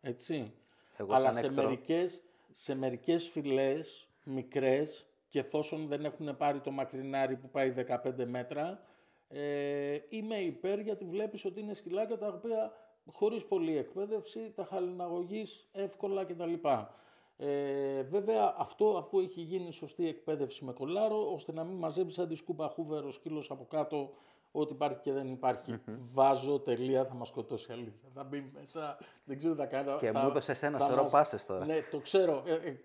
έτσι, Εγώ αλλά σαν σε έκτρο- μερικές, σε μερικές φυλές μικρές και εφόσον δεν έχουν πάρει το μακρινάρι που πάει 15 μέτρα, ε, είμαι υπέρ γιατί βλέπεις ότι είναι σκυλάκια τα οποία χωρίς πολλή εκπαίδευση, τα χαλιναγωγείς εύκολα κτλ. Ε, βέβαια αυτό αφού έχει γίνει σωστή εκπαίδευση με κολάρο, ώστε να μην μαζεύει σαν τη σκούπα χούβερος σκύλος από κάτω ό,τι υπάρχει και δεν υπάρχει. Βάζω τελεία, θα μας σκοτώσει αλήθεια. Θα μπει μέσα, δεν ξέρω τι θα κάνω. Και θα- μου έδωσες ένα θα σωρό μας- πάσες τώρα. Ναι, το ξέρω. Ε, ε,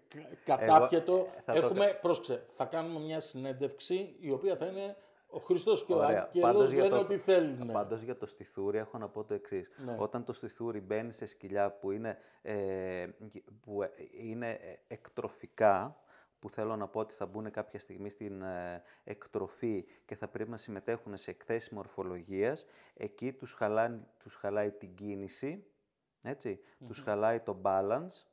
κα- κατάπιετο. Εγώ, ε, θα το Έχουμε, πρόσεξε, θα κάνουμε μια συνέντευξη η οποία θα είναι ο Χριστός και ο Ωραία. Άγγελος Πάντως για λένε το- ό,τι θέλουν. Πάντως για το στιθούρι έχω να πω το εξής. Ναι. Όταν το στιθούρι μπαίνει σε σκυλιά που είναι, ε, που ε, είναι ε, εκτροφικά, που θέλω να πω ότι θα μπουν κάποια στιγμή στην ε, εκτροφή και θα πρέπει να συμμετέχουν σε εκθέσεις μορφολογίας, εκεί τους χαλάει, τους χαλάει την κίνηση, έτσι, τους χαλάει το balance,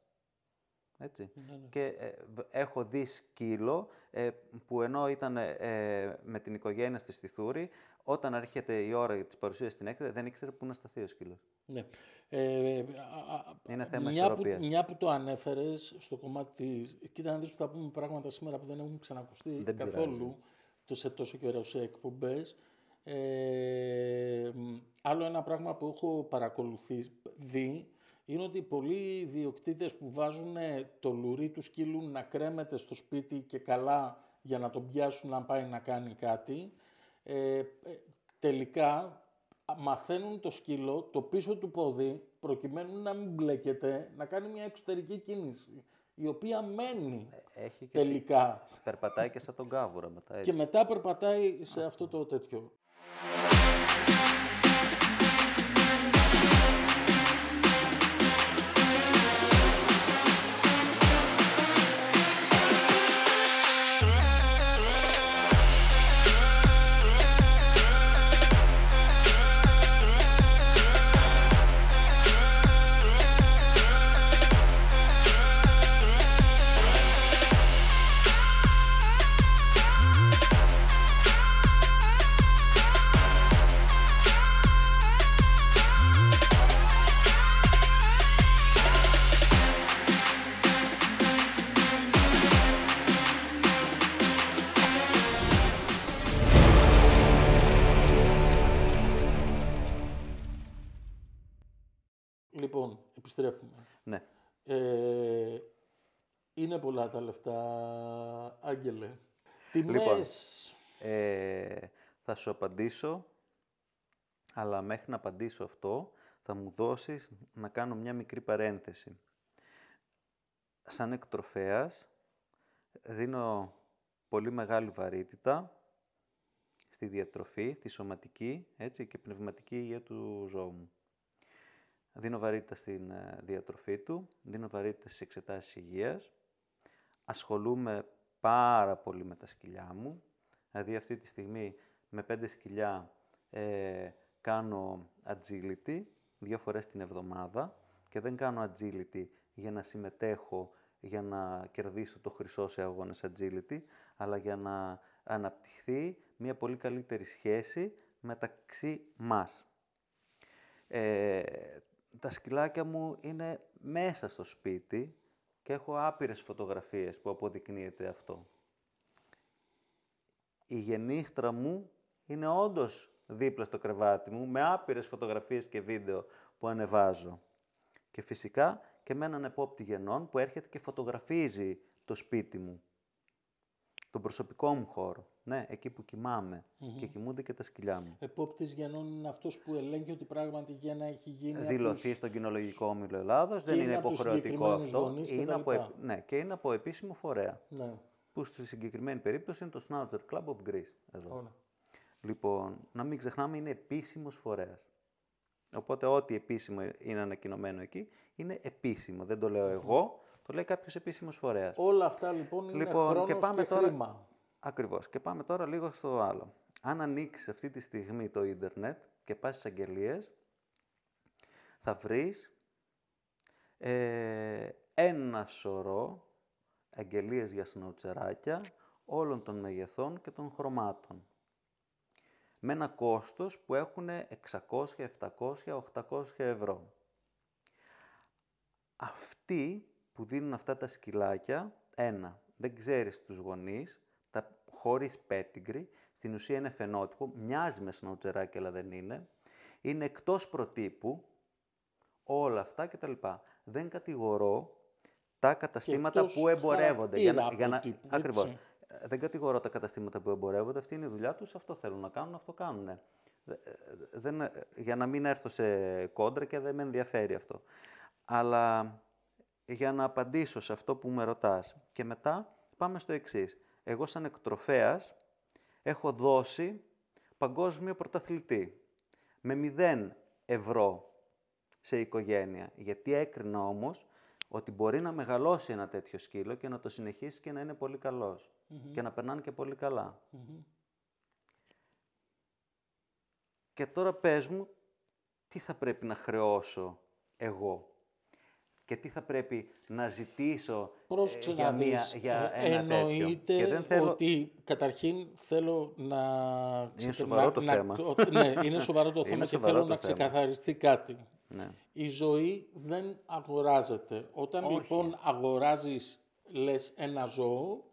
έτσι. Και ε, β- έχω δει σκύλο ε, που ενώ ήταν ε, με την οικογένεια στη Στιθούρη, όταν έρχεται η ώρα της παρουσίας στην έκθεση, δεν ήξερε πού να σταθεί ο σκύλος. Ναι. Ε, α- α- Είναι θέμα μια που, ισορροπίας. μια που το ανέφερες στο κομμάτι της... Κοίτα να δεις που θα πούμε πράγματα σήμερα που δεν έχουν ξανακουστεί Δεν καθόλου το σε τόσο καιρό σε εκπομπές. Ε, μ, άλλο ένα πράγμα που έχω παρακολουθεί, δει, είναι ότι πολλοί ιδιοκτήτες που βάζουν το λουρί του σκύλου να κρέμεται στο σπίτι και καλά για να τον πιάσουν να πάει να κάνει κάτι, ε, ε, τελικά α, μαθαίνουν το σκύλο το πίσω του πόδι προκειμένου να μην μπλέκεται, να κάνει μια εξωτερική κίνηση η οποία μένει Έχει και τελικά περπατάει και σαν τον κάβουρα μετά. και Έτσι. μετά περπατάει σε αυτό το τέτοιο. Πολλά τα λεφτά, Άγγελε. Τιμές... Λοιπόν, Ε, θα σου απαντήσω, αλλά μέχρι να απαντήσω αυτό, θα μου δώσεις να κάνω μια μικρή παρένθεση. Σαν εκτροφέας, δίνω πολύ μεγάλη βαρύτητα στη διατροφή, στη σωματική έτσι, και πνευματική υγεία του ζώου μου. Δίνω βαρύτητα στην ε, διατροφή του, δίνω βαρύτητα στις εξετάσεις υγείας, ασχολούμαι πάρα πολύ με τα σκυλιά μου. Δηλαδή αυτή τη στιγμή με πέντε σκυλιά ε, κάνω agility δύο φορές την εβδομάδα και δεν κάνω agility για να συμμετέχω, για να κερδίσω το χρυσό σε αγώνες agility, αλλά για να αναπτυχθεί μια πολύ καλύτερη σχέση μεταξύ μας. Ε, τα σκυλάκια μου είναι μέσα στο σπίτι και έχω άπειρες φωτογραφίες που αποδεικνύεται αυτό. Η γεννήστρα μου είναι όντως δίπλα στο κρεβάτι μου με άπειρες φωτογραφίες και βίντεο που ανεβάζω. Και φυσικά και με έναν επόπτη γενών που έρχεται και φωτογραφίζει το σπίτι μου. Τον προσωπικό μου χώρο. Ναι, εκεί που κοιμάμαι και κοιμούνται και τα σκυλιά μου. Επόπτης γενών είναι αυτός που ελέγχει ότι πράγματι η γέννα έχει γίνει από δηλωθεί τους- στον κοινολογικό όμιλο Ελλάδος, δεν είναι είναι από τους υποχρεωτικό συγκεκριμένους αυτό. γονείς Είναι κτλ. από, επ- ναι, και είναι από επίσημο φορέα. Ναι, Που στη συγκεκριμένη περίπτωση είναι το Schnauzer Club of Greece. Εδώ. ωραία. Λοιπόν, να μην ξεχνάμε, είναι επίσημος φορέας. Οπότε, ό,τι επίσημο είναι ανακοινωμένο εκεί είναι επίσημο. Δεν το λέω εγώ, το λέει κάποιος επίσημος φορέας. Όλα αυτά λοιπόν είναι Λοιπόν, χρόνος και πάμε τώρα- χρήμα. Ακριβώς. Και πάμε τώρα λίγο στο άλλο. Αν ανοίξεις αυτή τη στιγμή το ίντερνετ και πας στις αγγελίες, θα βρεις ε, ένα σωρό αγγελίες για σνauτσεράκια όλων των μεγεθών και των χρωμάτων. Με ένα κόστος που έχουν 600, 700, 800 ευρώ. Αυτοί που δίνουν αυτά τα σκυλάκια, ένα, δεν ξέρεις τους γονείς, τα χωρίς πέτυγκρι, στην ουσία είναι φαινότυπο, μοιάζει με σνauτσεράκι αλλά δεν είναι, είναι εκτός προτύπου, όλα αυτά κτλ. Δεν κατηγορώ τα καταστήματα εκτός που εμπορεύονται. Για να, χαρακτήρα για να, προτύπου, ακριβώς. έτσι. Ε, Δεν κατηγορώ τα καταστήματα που εμπορεύονται, αυτή είναι η δουλειά τους, αυτό θέλουν να κάνουν, αυτό κάνουν. Δεν, ε, για να μην έρθω σε κόντρα και δεν με ενδιαφέρει αυτό. Αλλά για να απαντήσω σε αυτό που με ρωτάς και μετά πάμε στο εξής. Εγώ σαν εκτροφέας έχω δώσει παγκόσμιο πρωταθλητή με 0 ευρώ σε οικογένεια. Γιατί έκρινα όμως ότι μπορεί να μεγαλώσει ένα τέτοιο σκύλο και να το συνεχίσει και να είναι πολύ καλός. Και να περνάνε και πολύ καλά. Και τώρα πες μου, τι θα πρέπει να χρεώσω εγώ; Και τι θα πρέπει να ζητήσω ε, Πρόσεξε για, να μία, δεις. για Ε, ένα τέτοιο. Εννοείται Και δεν θέλω... ότι καταρχήν θέλω να... ξεκα- σοβαρό το να- θέμα. να- ότι- ναι, είναι σοβαρό το Είναι θέμα και σοβαρό θέλω το να θέμα. ξεκαθαριστεί κάτι. Ναι. Η ζωή δεν αγοράζεται. Όταν λοιπόν αγοράζεις, λες, ένα ζώο,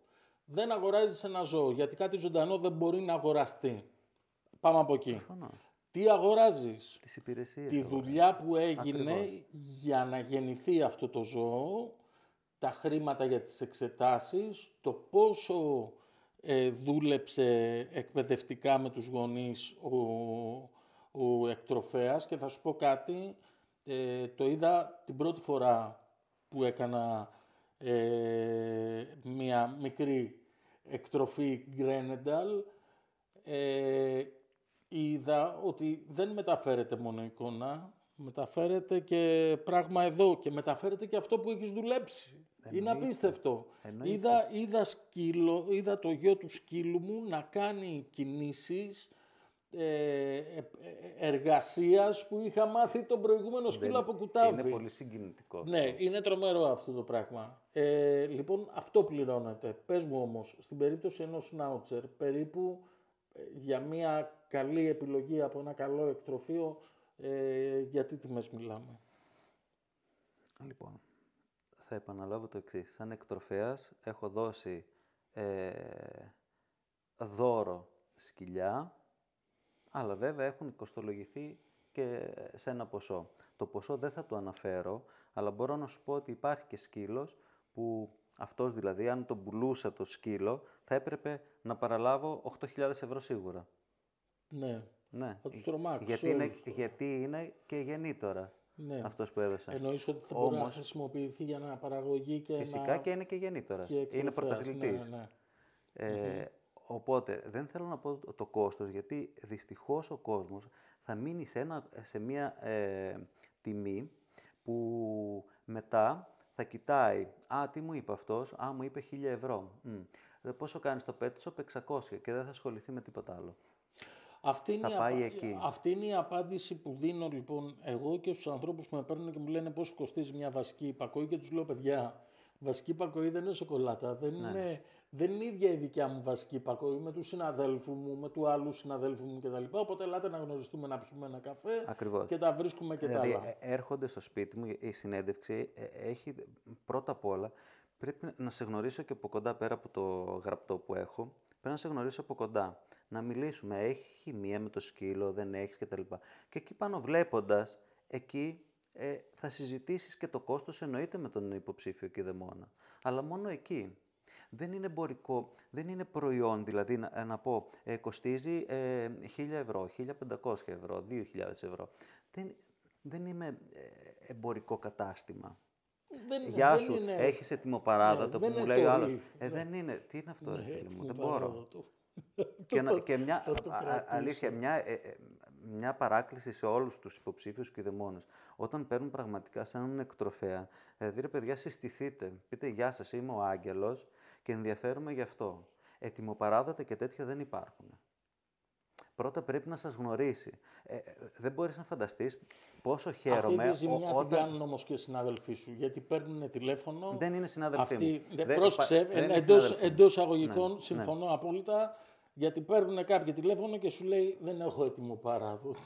δεν αγοράζεις ένα ζώο, γιατί κάτι ζωντανό δεν μπορεί να αγοραστεί. Πάμε από εκεί. Τι αγοράζεις; Τις υπηρεσίες. τη εγώ. δουλειά που έγινε Ακριβώς. για να γεννηθεί αυτό το ζώο, τα χρήματα για τις εξετάσεις, το πόσο ε, δούλεψε εκπαιδευτικά με τους γονείς ο, ο εκτροφέας και θα σου πω κάτι, ε, το είδα την πρώτη φορά που έκανα ε, μία μικρή εκτροφή Γκρένενταλ, ε, είδα ότι δεν μεταφέρεται μόνο εικόνα, μεταφέρεται και πράγμα εδώ και μεταφέρεται και αυτό που έχεις δουλέψει. Είναι απίστευτο. Εννοείται. Είδα, είδα, σκύλο, είδα το γιο του σκύλου μου να κάνει κινήσεις ε, ε, ε, εργασίας που είχα μάθει τον προηγούμενο σκύλο από κουτάβι. Είναι πολύ συγκινητικό. Ναι, είναι τρομερό αυτό το πράγμα. Ε, λοιπόν, αυτό πληρώνεται. Πες μου όμως, στην περίπτωση ενός σνάουτσερ, περίπου ε, για μια καλή επιλογή από ένα καλό εκτροφείο, ε, για τι τιμές μιλάμε. Λοιπόν, θα επαναλάβω το εξής. Σαν εκτροφέας έχω δώσει ε, δώρο σκυλιά, αλλά βέβαια έχουν κοστολογηθεί και σε ένα ποσό. Το ποσό δεν θα το αναφέρω, αλλά μπορώ να σου πω ότι υπάρχει και σκύλος που αυτός δηλαδή, αν τον πουλούσα το σκύλο, θα έπρεπε να παραλάβω 8.000 ευρώ σίγουρα. Ναι. Ναι. Θα τους τρομάξεις γιατί είναι, όλους τώρα. γιατί είναι και γεννήτορας Ναι. αυτός που έδωσα. Εννοείς ότι θα μπορεί να Όμως- χρησιμοποιηθεί για να παραγωγή και Φυσικά να... και είναι και γεννήτορας. και είναι εκτροφέας. πρωταθλητής. Ναι, ναι. Ε, Οπότε δεν θέλω να πω το- το κόστος, γιατί δυστυχώς ο κόσμος θα μείνει σε, ένα, σε μια ε, τιμή που μετά θα κοιτάει «Α, τι μου είπε αυτός, α, μου είπε 1000 ευρώ. Μ. Ε, Πόσο κάνει το pet shop, 600 και δεν θα ασχοληθεί με τίποτα άλλο. Αυτή είναι, Θα η πάει απα- εκεί. αυτή είναι η απάντηση που δίνω λοιπόν εγώ και στους ανθρώπους που με παίρνουν και μου λένε πόσο κοστίζει μια βασική υπακοή και τους λέω παιδιά, βασική υπακοή δεν είναι σοκολάτα, δεν, Ναι. είναι, δεν είναι ίδια η δικιά μου βασική υπακοή με του συναδέλφου μου, με του άλλου συναδέλφου μου κτλ. Οπότε ελάτε να γνωριστούμε να πιούμε ένα καφέ Ακριβώς. και τα βρίσκουμε και δηλαδή, τα άλλα. ε, έρχονται στο σπίτι μου, η συνέντευξη ε, έχει πρώτα απ' όλα πρέπει να σε γνωρίσω και από κοντά πέρα από το γραπτό που έχω. Πρέπει να σε γνωρίσω από κοντά. Να μιλήσουμε. Έχει χημεία με το σκύλο, δεν έχεις κτλ. Και εκεί πάνω βλέποντας, εκεί ε, θα συζητήσεις και το κόστος εννοείται με τον υποψήφιο κηδεμόνα. Αλλά μόνο εκεί. Δεν είναι εμπορικό, δεν είναι προϊόν, δηλαδή να, να πω ε, κοστίζει ε, 1000 ευρώ, 1500 ευρώ, 2000 ευρώ. Δεν, δεν είμαι ε, εμπορικό κατάστημα. δεν, Γεια δεν σου, είναι... έχεις έτοιμο-παράδοτο Ναι, που δεν μου είναι λέει ο το άλλος. ρίφ, Ε, ναι. δεν είναι. Τι είναι αυτό, ρε Ναι, φίλε έτοιμο μου, δεν μπορώ. παράδοτο. Και, Θα να- το- και μια, θα το α- α- κρατήσω. αλήθεια, μια, ε, ε, μια παράκληση σε όλους τους υποψήφιους και δαιμόνες. Όταν παίρνουν πραγματικά σαν έναν εκτροφέα, δηλαδή ρε παιδιά συστηθείτε, πείτε γεια σας, είμαι ο Άγγελος και ενδιαφέρομαι γι' αυτό. Ετοιμοπαράδοτα και τέτοια δεν υπάρχουν. Πρώτα πρέπει να σας γνωρίσει. Ε, ε, δεν μπορείς να φανταστείς πόσο χαίρομαι... Αυτή τη ζημιά ο- την κάνουν όμως και οι συνάδελφοί σου. Γιατί παίρνουν τηλέφωνο. Δεν είναι συνάδελφοί Αυτοί, μου. δεν, Δεν- πρόσεξε, δεν είναι εντός, συνάδελφοί μου. εντός εισαγωγικών Ναι, συμφωνώ απόλυτα. Γιατί παίρνουν κάποιοι τηλέφωνο και σου λέει δεν έχω ετοιμοπαράδοτο.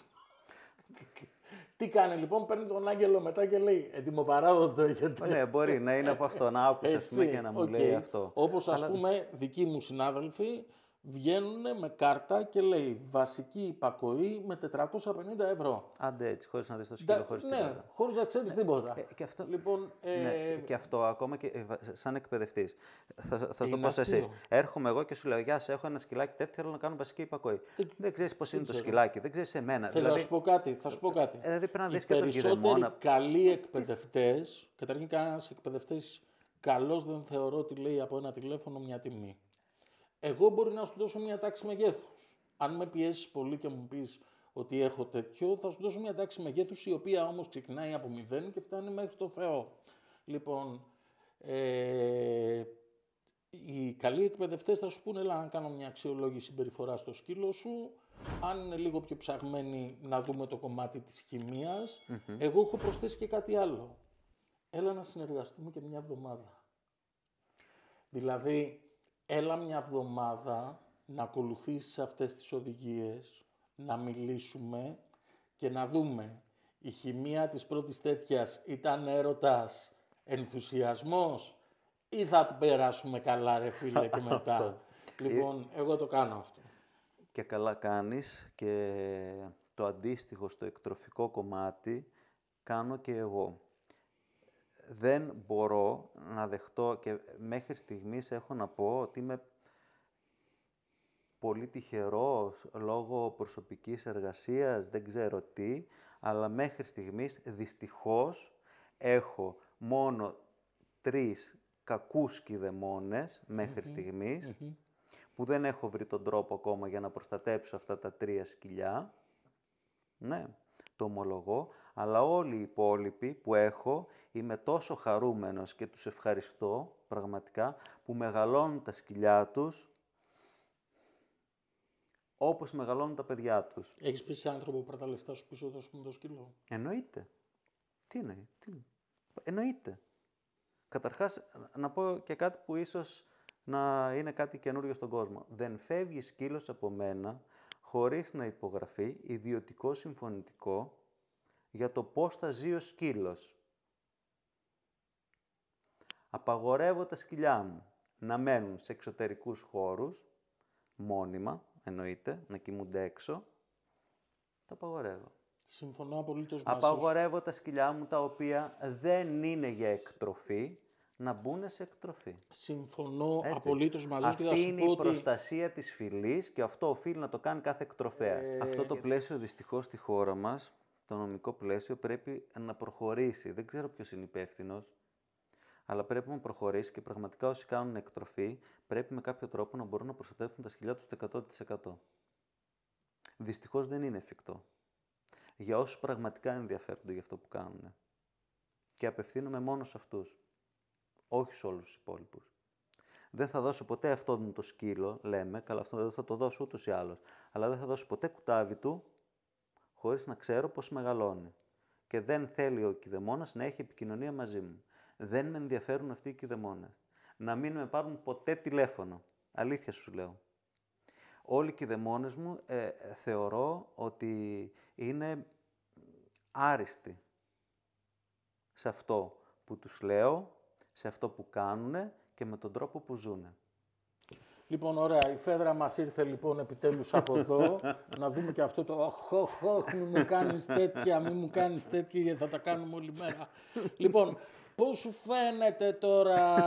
Τι κάνει λοιπόν, παίρνει τον Άγγελο μετά και λέει ετοιμοπαράδοτο έχετε. Ναι, μπορεί να είναι από αυτό, να άκουσε ας πούμε, και να μου οκ. λέει αυτό. Όπως ας Αλλά- πούμε δικοί μου συνάδελφοι βγαίνουν με κάρτα και λέει βασική υπακοή με 450 ευρώ. Άντε έτσι, χωρίς να δεις το σκύλο, Da- χωρίς ναι, τίποτα. χωρίς να ξέρεις τίποτα. Ε, και αυτό, Λοιπόν, ε, ναι, και αυτό ακόμα και ε, βα- σαν εκπαιδευτής. Θα, θα το Είναι πω σε αστείο. εσεί. Έρχομαι εγώ και σου λέω: Γεια σα, έχω ένα σκυλάκι τέτοιο, θέλω να κάνω βασική υπακοή. Δεν ξέρεις πώς είναι το ξέρω. σκυλάκι, δεν ξέρεις εμένα. Θες να σου πω κάτι, θα σου πω κάτι. Ε, δηλαδή πρέπει να Οι δεις και τον περισσότεροι κηδεμόνα. καλοί εκπαιδευτές, καταρχήν κανένας εκπαιδευτής καλός δεν θεωρώ ότι λέει από ένα τηλέφωνο μια τιμή. Εγώ μπορεί να σου δώσω μια τάξη μεγέθους. Αν με πιέσεις πολύ και μου πεις ότι έχω τέτοιο, θα σου δώσω μια τάξη μεγέθους η οποία όμως ξεκινάει από μηδέν και φτάνει μέχρι το Θεό. Λοιπόν, ε, οι καλοί εκπαιδευτές θα σου πούνε, έλα να κάνω μια αξιολόγηση συμπεριφορά στο σκύλο σου. Αν είναι λίγο πιο ψαγμένοι να δούμε το κομμάτι της χημειας Εγώ έχω προσθέσει και κάτι άλλο. Έλα να συνεργαστούμε και μια εβδομάδα. Δηλαδή, έλα μια εβδομάδα να ακολουθήσεις αυτές τις οδηγίες, να μιλήσουμε και να δούμε. Η χημεία της πρώτης τέτοιας ήταν έρωτας, ενθουσιασμός ή θα την περάσουμε καλά ρε φίλε και μετά; λοιπόν, εγώ το κάνω αυτό. Και καλά κάνεις και το αντίστοιχο στο εκτροφικό κομμάτι κάνω και εγώ. Δεν μπορώ να δεχτώ και μέχρι στιγμής έχω να πω ότι είμαι πολύ τυχερός λόγω προσωπικής εργασίας, δεν ξέρω τι, αλλά μέχρι στιγμής δυστυχώς έχω μόνο τρεις κακούς κηδεμόνες μέχρι στιγμής, που δεν έχω βρει τον τρόπο ακόμα για να προστατέψω αυτά τα τρία σκυλιά. Ναι, το ομολογώ. Αλλά όλοι οι υπόλοιποι που έχω είμαι τόσο χαρούμενος και τους ευχαριστώ πραγματικά που μεγαλώνουν τα σκυλιά τους όπως μεγαλώνουν τα παιδιά τους. Έχεις πει σε άνθρωπο που τα λεφτά σου πίσω δώσουμε το σκύλο. Εννοείται. Τι είναι, τι είναι. Εννοείται. Καταρχάς, να πω και κάτι που ίσως να είναι κάτι καινούριο στον κόσμο. Δεν φεύγει σκύλος από μένα χωρίς να υπογραφεί ιδιωτικό συμφωνητικό για το πώς θα ζει ο σκύλος. Απαγορεύω τα σκυλιά μου να μένουν σε εξωτερικούς χώρους, μόνιμα, εννοείται, να κοιμούνται έξω. Τα απαγορεύω. Συμφωνώ απολύτως μαζί σου. Απαγορεύω τα σκυλιά μου τα οποία δεν είναι για εκτροφή να μπουν σε εκτροφή. Συμφωνώ Έτσι. απολύτως μαζί σου και θα Αυτή σου είναι πω η ότι... προστασία της φυλής και αυτό οφείλει να το κάνει κάθε εκτροφέα. Ε, Αυτό το πλαίσιο δυστυχώς στη χώρα μας, το νομικό πλαίσιο, πρέπει να προχωρήσει. Δεν ξέρω ποιος είναι υπεύθυνος, αλλά πρέπει να προχωρήσει και πραγματικά όσοι κάνουν εκτροφή πρέπει με κάποιο τρόπο να μπορούν να προστατεύουν τα σκυλιά τους το 100%. Δυστυχώς δεν είναι εφικτό. Για όσους πραγματικά ενδιαφέρονται για αυτό που κάνουν. Και απευθύνομαι μόνο σε αυτούς. Όχι σε όλους τους υπόλοιπους. Δεν θα δώσω ποτέ αυτόν μου το σκύλο, λέμε, καλά αυτό δεν θα το δώσω ούτως ή άλλως, αλλά δεν θα δώσω ποτέ κουτάβι του χωρίς να ξέρω πώς μεγαλώνει. Και δεν θέλει ο κηδεμόνας να έχει επικοινωνία μαζί μου. Δεν με ενδιαφέρουν αυτοί οι κηδεμόνες. Να μην με πάρουν ποτέ τηλέφωνο. Αλήθεια σου λέω. Όλοι οι κηδεμόνες μου ε, θεωρώ ότι είναι άριστοι σε αυτό που τους λέω, σε αυτό που κάνουν και με τον τρόπο που ζουν. Λοιπόν, ωραία. Η Φέδρα μας ήρθε λοιπόν επιτέλους από εδώ. να δούμε και αυτό το οχ, οχ, οχ, μη μου κάνεις τέτοια, μη μου κάνεις τέτοια, γιατί θα τα κάνουμε όλη μέρα. λοιπόν, πώς σου φαίνεται τώρα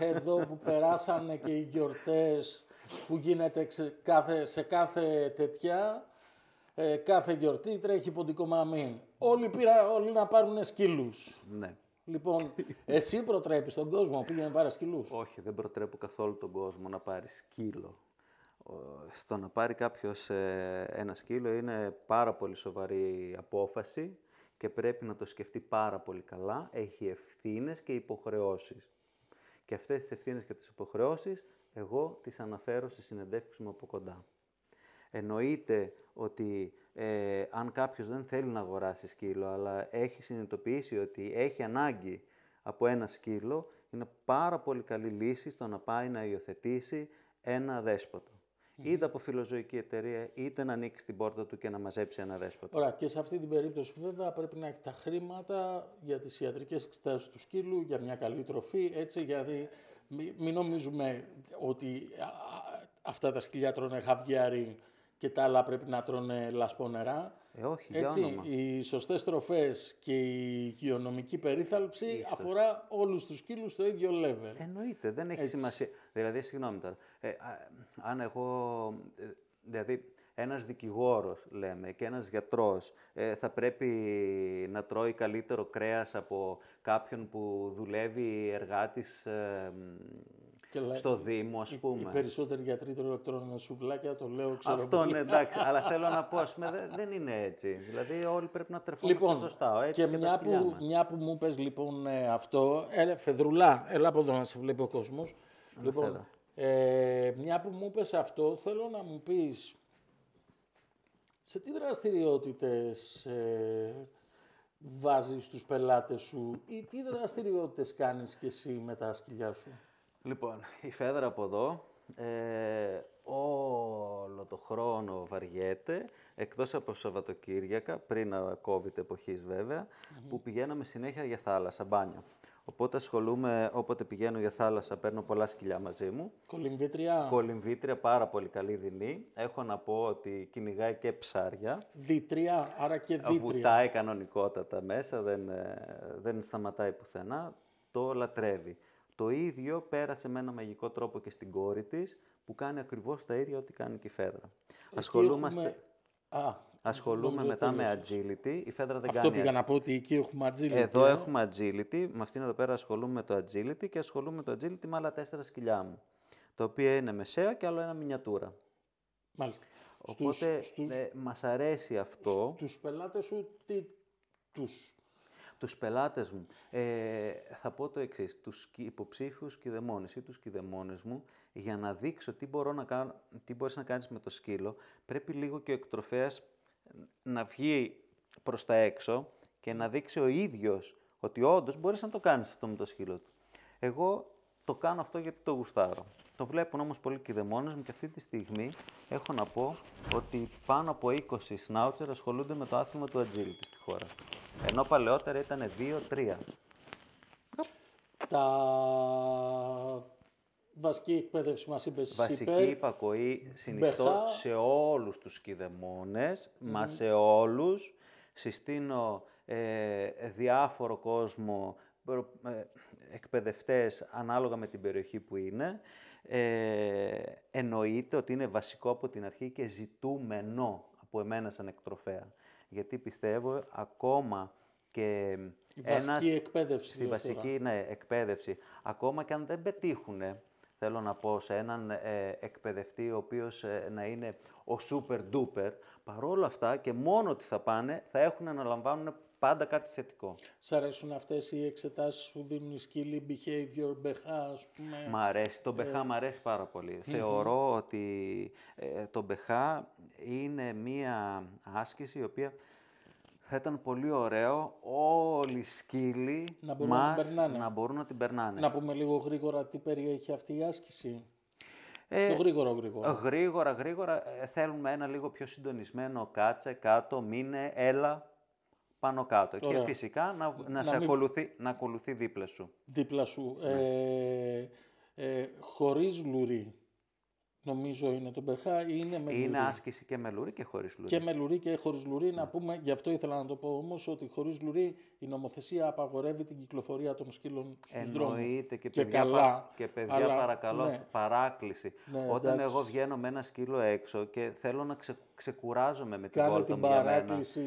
εδώ που περάσανε και οι γιορτές που γίνεται ξε- κάθε, σε κάθε τέτοια, ε, κάθε γιορτή τρέχει ποντικό μαμί. Όλοι, πήρα, όλοι να πάρουν σκύλους. Ναι. Λοιπόν, εσύ προτρέπεις τον κόσμο, πήγαινε πάρε σκύλους. Όχι, δεν προτρέπω καθόλου τον κόσμο να πάρει σκύλο. Ο- Στο να πάρει κάποιος ε, ένα σκύλο είναι πάρα πολύ σοβαρή απόφαση και πρέπει να το σκεφτεί πάρα πολύ καλά. Έχει ευθύνες και υποχρεώσεις. Και αυτές τις ευθύνες και τις υποχρεώσεις Εγώ τις αναφέρω στις συνεντεύξεις μου από κοντά. Εννοείται ότι ε, αν κάποιος δεν θέλει να αγοράσει σκύλο, αλλά έχει συνειδητοποιήσει ότι έχει ανάγκη από ένα σκύλο, είναι πάρα πολύ καλή λύση στο να πάει να υιοθετήσει ένα δέσποτο. Είτε από φιλοζωική εταιρεία, είτε να ανοίξει την πόρτα του και να μαζέψει ένα δέσποτο. Ωραία, και σε αυτή την περίπτωση βέβαια πρέπει να έχει τα χρήματα για τις ιατρικές εξετάσεις του σκύλου, για μια καλή τροφή, έτσι, γιατί μη- μην νομίζουμε ότι α, α, αυτά τα σκυλιά τρώνε χαβιάρι και τα άλλα πρέπει να τρώνε λασπό νερά. Ε, όχι, για Έτσι, όνομα. οι σωστές τροφές και η υγειονομική περίθαλψη αφορά όλους τους σκύλους στο ίδιο level. Εννοείται, δεν έχει Έτσι. σημασία. Δηλαδή, συγγνώμη τώρα, ε, α, αν εγώ, ε, δηλαδή, ένας δικηγόρος, λέμε, και ένας γιατρός ε, θα πρέπει να τρώει καλύτερο κρέας από κάποιον που δουλεύει εργάτης ε, μ, Και λέει- στο Δήμο, ας Οι πούμε. περισσότεροι γιατροί τρώνε σουβλάκια, το λέω, ξέρω Αυτό πολύ. ναι, εντάξει, αλλά θέλω να πω, ας πούμε, δεν, δεν είναι έτσι. Δηλαδή, όλοι πρέπει να τρεφόμαστε Λοιπόν, σωστά, έτσι και, και, τα μια, σκυλιά που, μας. μια που μου πες λοιπόν ε, αυτό, έλα, Φεδρουλά, έλα από εδώ να σε βλέπει ο κόσμος. Λοιπόν, Φέδρα. ε, μια που μου πες αυτό, θέλω να μου πεις σε τι δραστηριότητες ε, βάζεις τους πελάτες σου ή τι δραστηριότητες κάνεις και εσύ με τα σκυλιά σου; Λοιπόν, η Φέδρα από εδώ ε, όλο το χρόνο βαριέται, εκτός από Σαββατοκύριακα, πριν από COVID εποχής βέβαια, που πηγαίναμε συνέχεια για θάλασσα, μπάνια. Οπότε ασχολούμαι, όποτε πηγαίνω για θάλασσα, παίρνω πολλά σκυλιά μαζί μου. Κολυμβήτρια, Κολυμβήτρια, πάρα πολύ καλή δεινή. Έχω να πω ότι κυνηγάει και ψάρια. δίτρια, άρα και δίτρια. Βουτάει κανονικότατα μέσα, δεν, ε, δεν σταματάει πουθενά, το λατρεύει. Το ίδιο πέρασε με ένα μαγικό τρόπο και στην κόρη της, που κάνει ακριβώς τα ίδια ό,τι κάνει και η Φέδρα. Εκεί Ασχολούμαστε, έχουμε- Α, ασχολούμαι νόμιζα μετά με τέλειωσες. agility, η Φέδρα δεν Αυτό κάνει πήγα έτσι. να πω ότι εκεί έχουμε agility. Εδώ ε. έχουμε agility, με αυτήν εδώ πέρα ασχολούμαι με το agility και ασχολούμαι με το agility με άλλα τέσσερα σκυλιά μου, τα οποία είναι μεσαία και άλλο ένα μινιατούρα. Μάλιστα. Οπότε Στους, στους, ε, μας αρέσει αυτό. τους πελάτες σου, τι τους... Τους πελάτες μου, ε, θα πω το εξής, τους κυ- υποψήφιους κηδεμόνες ή τους κηδεμόνες μου, για να δείξω τι, μπορώ να κάνω, τι μπορείς να κάνεις με το σκύλο, πρέπει λίγο και ο εκτροφέας να βγει προς τα έξω και να δείξει ο ίδιος ότι όντως μπορείς να το κάνεις αυτό με το σκύλο του. Εγώ το κάνω αυτό γιατί το γουστάρω. Το βλέπουν όμως πολλοί κηδεμόνες μου και αυτή τη στιγμή έχω να πω ότι πάνω από 20 σνάουτσερ ασχολούνται με το άθλημα του agility στη χώρα. Ενώ παλαιότερα ήταν 2-3. Τα βασική εκπαίδευση μας είπες Βασική υπέρ, υπακοή συνιστώ Μπεχά. σε όλους τους κηδεμόνες, μα σε όλους. Συστήνω ε, διάφορο κόσμο, προ- ε, εκπαιδευτές ανάλογα με την περιοχή που είναι. Ε, εννοείται ότι είναι βασικό από την αρχή και ζητούμενο από εμένα σαν εκτροφέα. Γιατί πιστεύω ακόμα και Η βασική εκπαίδευση, Στη λες τώρα. βασική ναι, εκπαίδευση. Ακόμα και αν δεν πετύχουν, θέλω να πω, σε έναν ε, εκπαιδευτή ο οποίος ε, να είναι ο super duper, παρόλα αυτά και μόνο ότι θα πάνε, θα έχουν να λαμβάνουν πάντα κάτι θετικό. Σ' αρέσουν αυτές οι εξετάσεις που δίνουν οι σκύλοι, behavior, μπεχά, ας πούμε. Μ' αρέσει, το μπεχά μ' αρέσει πάρα πολύ. Θεωρώ ότι ε, το μπεχά είναι μία άσκηση η οποία θα ήταν πολύ ωραίο όλοι οι σκύλοι Να μπορούν να την μας περνάνε. να μπορούν να την περνάνε. Να πούμε λίγο γρήγορα τι περιέχει αυτή η άσκηση. Ε, Στο γρήγορο γρήγορα. Γρήγορα, γρήγορα. ε, θέλουμε ένα λίγο πιο συντονισμένο κάτσε κάτω, μείνε, έλα πάνω κάτω. Ωραία. Και φυσικά να, να, Να σε μην- ακολουθεί, να ακολουθεί δίπλα σου. Δίπλα σου. Ναι. Ε, ε, χωρίς λουρί. Νομίζω είναι το μπεχά ή είναι με Είναι λουρί. άσκηση και με λουρί και χωρίς λουρί. Και με λουρί και χωρίς λουρί. Να πούμε, γι' αυτό ήθελα να το πω όμως, ότι χωρίς λουρί η νομοθεσία απαγορεύει την κυκλοφορία των σκύλων στους δρόμους. Εννοείται και, και παιδιά, καλά. πα- και παιδιά αλλά, παρακαλώ, ναι. παράκληση. Ναι, Όταν εντάξει. εγώ βγαίνω με ένα σκύλο έξω και θέλω να ξε, ξεκουράζομαι με την Κάνε βόλτα την μου για μένα. παράκληση.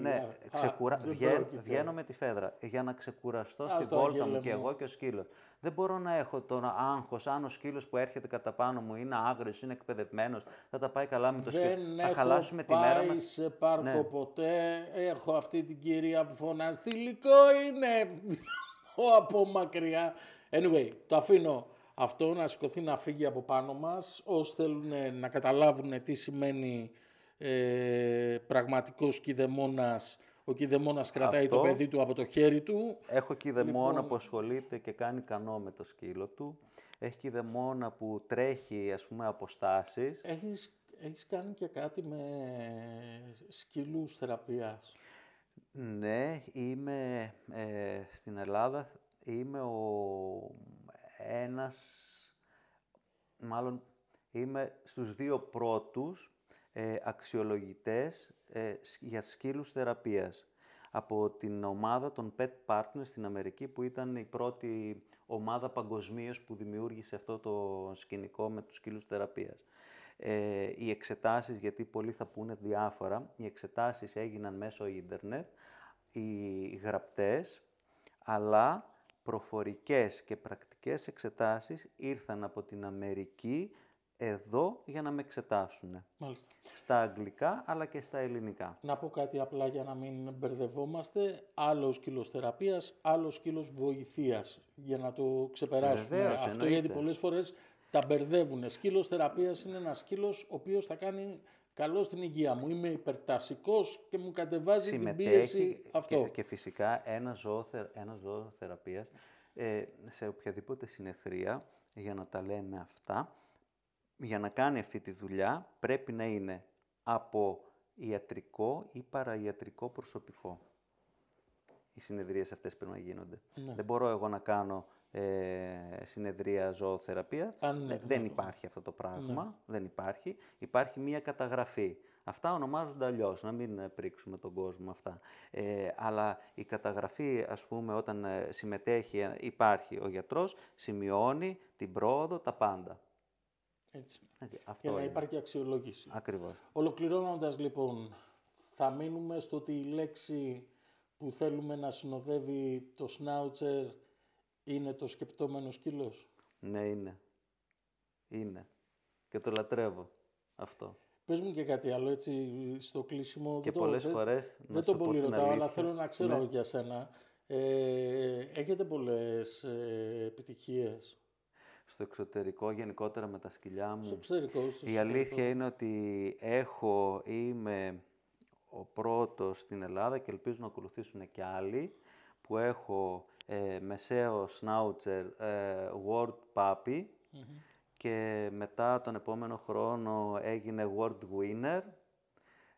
Ναι, Α, ξεκουρα... δεν βγαίνω, πρόκειται. βγαίνω με τη φέδρα για να ξεκουραστώ Ας στη το, βόλτα Άγγελε μου και μου. εγώ και ο σκύλος. Δεν μπορώ να έχω τον άγχος, αν ο σκύλος που έρχεται κατά πάνω μου είναι άγριος, είναι εκπαιδευμένος, θα τα πάει καλά με το σκύλο. Δεν θα έχω χαλάσουμε τη πάει μέρα μας. σε πάρκο Ναι. ποτέ. Έχω αυτή την κυρία που φωνάζει «Τι υλικό είναι» από μακριά. Anyway, το αφήνω αυτό να σηκωθεί να φύγει από πάνω μας. Όσοι θέλουν να καταλάβουν τι σημαίνει ε, πραγματικός κηδεμόνας, ο κηδεμόνας κρατάει Αυτό. το παιδί του από το χέρι του. Έχω κηδεμόνα Λοιπόν- που ασχολείται και κάνει κανό με το σκύλο του. Έχει κηδεμόνα που τρέχει, ας πούμε, αποστάσεις. Έχεις, έχεις κάνει και κάτι με σκύλους θεραπείας; Ναι, είμαι ε, στην Ελλάδα, είμαι ο ένας, μάλλον είμαι στους δύο πρώτους ε, αξιολογητές ε, σ- για σκύλους θεραπείας από την ομάδα των Pet Partners στην Αμερική που ήταν η πρώτη ομάδα παγκοσμίως που δημιούργησε αυτό το σκηνικό με τους σκύλους θεραπείας. Ε, οι εξετάσεις, γιατί πολλοί θα πούνε διάφορα, οι εξετάσεις έγιναν μέσω ίντερνετ, οι γραπτές, αλλά προφορικές και πρακτικές εξετάσεις ήρθαν από την Αμερική εδώ για να με εξετάσουν. Μάλιστα. Στα αγγλικά αλλά και στα ελληνικά. Να πω κάτι απλά για να μην μπερδευόμαστε. Άλλος σκύλος θεραπείας, άλλος σκύλος βοηθείας. Για να το ξεπεράσουμε Βεβαίως, αυτό, εννοείται. γιατί πολλές φορές τα μπερδεύουν. Σκύλος θεραπείας είναι ένας σκύλος ο οποίος θα κάνει καλό στην υγεία μου. Είμαι υπερτασικός και μου κατεβάζει την πίεση αυτό. και, και φυσικά ένα ζώο, θε- ένα ζώο θεραπείας ε, σε οποιαδήποτε συνεθρία, για να τα λέμε αυτά, για να κάνει αυτή τη δουλειά πρέπει να είναι από ιατρικό ή παραϊατρικό προσωπικό. Οι συνεδρίες αυτές πρέπει να γίνονται. Ναι. Δεν μπορώ εγώ να κάνω ε, συνεδρία ζωοθεραπεία. Αν είναι Ε, δεν δυνατόν. υπάρχει αυτό το πράγμα. Δεν υπάρχει. Υπάρχει μία καταγραφή. Αυτά ονομάζονται αλλιώς, να μην ε, πρίξουμε τον κόσμο με αυτά. Ε, αλλά η καταγραφή, ας πούμε, όταν ε, συμμετέχει, ε, υπάρχει ο γιατρός, σημειώνει την πρόοδο, τα πάντα. Έτσι. Έτσι, αυτό Για να είναι. υπάρχει αξιολόγηση. Ακριβώς. Ολοκληρώνοντας λοιπόν, θα μείνουμε στο ότι η λέξη που θέλουμε να συνοδεύει το σνάουτσερ είναι το σκεπτόμενο σκύλος; Ναι, είναι. Είναι. Και το λατρεύω αυτό. Πες μου και κάτι άλλο έτσι στο κλείσιμο. Και δεν πολλές δεν- φορές, να Δεν σου το πω πολύ την ρωτάω, αλλά αλήθεια, θέλω να ξέρω ναι. για σένα. Ε, έχετε πολλές ε, επιτυχίες; Στο εξωτερικό, γενικότερα με τα σκυλιά μου. στο εξωτερικό. στο Η εσωτερικό. αλήθεια είναι ότι έχω, είμαι ο πρώτος στην Ελλάδα και ελπίζω να ακολουθήσουν και άλλοι που έχω ε, μεσαίο σνάουτσερ ε, World Puppy και μετά τον επόμενο χρόνο έγινε World Winner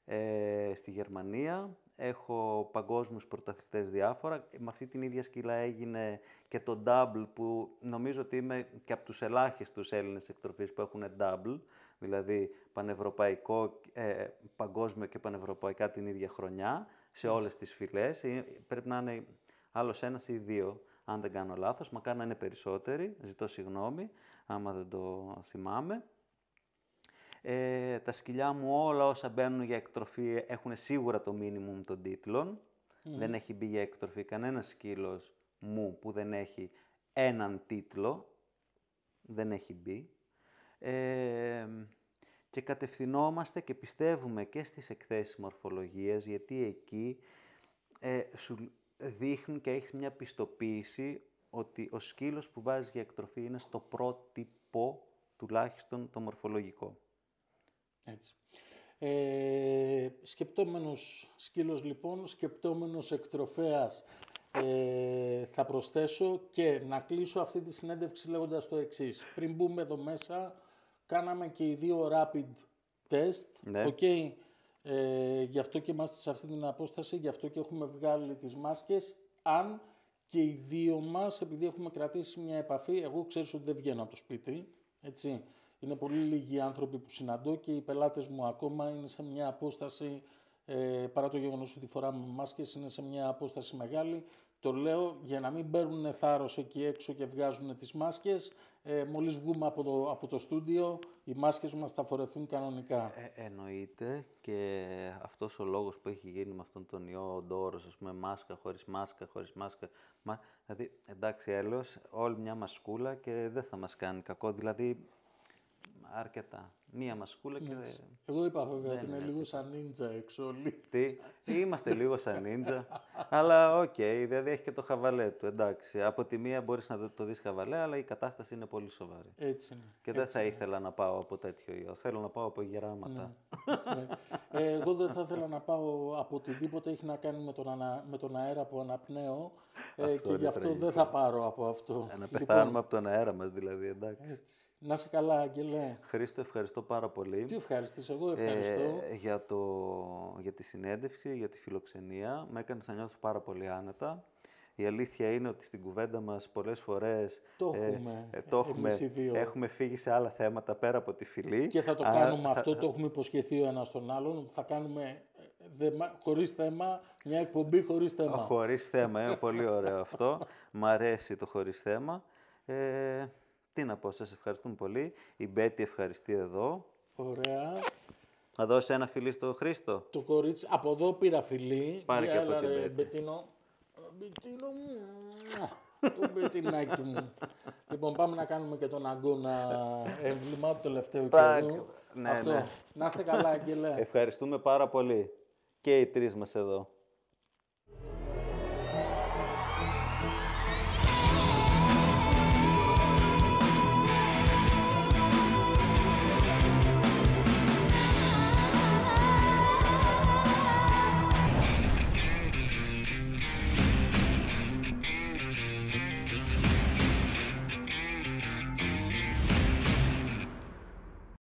ε, στη Γερμανία. Έχω παγκόσμιους πρωταθλητές διάφορα. Με αυτή την ίδια σκύλα έγινε και το double που νομίζω ότι είμαι και από τους ελάχιστους Έλληνες εκτροφείς που έχουν double, δηλαδή πανευρωπαϊκό, ε, παγκόσμιο και πανευρωπαϊκά την ίδια χρονιά σε όλες τις φυλές. Ε, Πρέπει να είναι άλλος ένας ή δύο, αν δεν κάνω λάθος. Μακάρι να είναι περισσότεροι, ζητώ συγγνώμη άμα δεν το θυμάμαι. Ε, τα σκυλιά μου όλα όσα μπαίνουν για εκτροφή έχουν σίγουρα το minimum των τίτλων. Δεν έχει μπει για εκτροφή κανένας σκύλος μου που δεν έχει έναν τίτλο. Δεν έχει μπει. Ε, και κατευθυνόμαστε και πιστεύουμε και στις εκθέσεις μορφολογίας, γιατί εκεί ε, σου δείχνουν και έχεις μια πιστοποίηση ότι ο σκύλος που βάζεις για εκτροφή είναι στο πρότυπο τουλάχιστον το μορφολογικό. Έτσι. Ε, σκεπτόμενος σκύλος λοιπόν, σκεπτόμενος εκτροφέας ε, θα προσθέσω και να κλείσω αυτή τη συνέντευξη λέγοντας το εξής. Πριν μπούμε εδώ μέσα, κάναμε και οι δύο rapid test. Ναι. οκ. Ε, γι' αυτό και είμαστε σε αυτή την απόσταση, γι' αυτό και έχουμε βγάλει τις μάσκες. Αν και οι δύο μας, επειδή έχουμε κρατήσει μια επαφή, εγώ ξέρεις ότι δεν βγαίνω από το σπίτι, έτσι. Είναι πολύ λίγοι οι άνθρωποι που συναντώ και οι πελάτες μου ακόμα είναι σε μια απόσταση, ε, παρά το γεγονός ότι φοράμε μάσκες, είναι σε μια απόσταση μεγάλη. Το λέω για να μην παίρνουν θάρρος εκεί έξω και βγάζουν τις μάσκες. Ε, μόλις βγούμε από το, από το στούντιο, οι μάσκες μας θα φορεθούν κανονικά. Ε, εννοείται και αυτός ο λόγος που έχει γίνει με αυτόν τον ιό, ο ντόρος, ας πούμε, μάσκα χωρίς μάσκα, χωρίς μάσκα. Μα, δηλαδή, εντάξει, έλεος, όλη μια μασκούλα και δεν θα μας κάνει κακό. Δηλαδή, αρκετά. Μία μασκούλα και... Εγώ είπα βέβαια ότι είναι ναι, λίγο σαν νίντζα έξω όλοι. Τι, είμαστε λίγο σαν νίντζα. αλλά οκ, δηλαδή έχει και το χαβαλέ του, εντάξει. Από τη μία μπορείς να το, το δεις χαβαλέ, αλλά η κατάσταση είναι πολύ σοβαρή. Έτσι είναι. Και δεν θα ήθελα να πάω από τέτοιο ιό. Θέλω να πάω από γεράματα. Έτσι είναι. Ε, εγώ δεν θα ήθελα να πάω από οτιδήποτε έχει να κάνει με τον, ανα- με τον αέρα που αναπνέω ε, Αυτό και είναι γι' αυτό τραγικό. δεν θα πάρω από αυτό. Ε, να Λοιπόν, πεθάνουμε από τον αέρα μας δηλαδή, εντάξει. έτσι. Να σε καλά, Άγγελε. Χρήστο, ευχαριστώ πάρα πολύ. Τι ευχαριστήσω, εγώ ευχαριστώ. Ε, για, το, για τη συνέντευξη, για τη φιλοξενία. Με έκανες να νιώθω πάρα πολύ άνετα. Η αλήθεια είναι ότι στην κουβέντα μας πολλές φορές Το έχουμε, το έχουμε, εμείς οι δύο. έχουμε φύγει σε άλλα θέματα πέρα από τη φυλή. Και θα το Άρα κάνουμε θα- αυτό, το έχουμε υποσχεθεί ο ένας τον άλλον. Θα κάνουμε ε, δεμα- χωρίς θέμα, μια εκπομπή χωρίς θέμα. Χωρίς θέμα, είναι πολύ ωραίο αυτό. Μ' αρέσει το χωρίς θέμα. Ε, τι να πω, σας ευχαριστούμε πολύ. Η Μπέτη ευχαριστεί εδώ. Ωραία. Θα δώσει ένα φιλί στο Χρήστο. Το κορίτσι, από εδώ πήρα φιλί. Πάρε και από Έλα, την ρε, Μπέτη. Μπετίνο. Ε, Μπετίνο μου. Μουα, Το μπετινάκι μου. λοιπόν, πάμε να κάνουμε και τον αγκώνα έμβλημα του τελευταίου Τάκ. καιρού. Ναι, Αυτό. ναι. Να είστε καλά, Αγγελέ. Ευχαριστούμε πάρα πολύ. Και οι τρεις μας εδώ.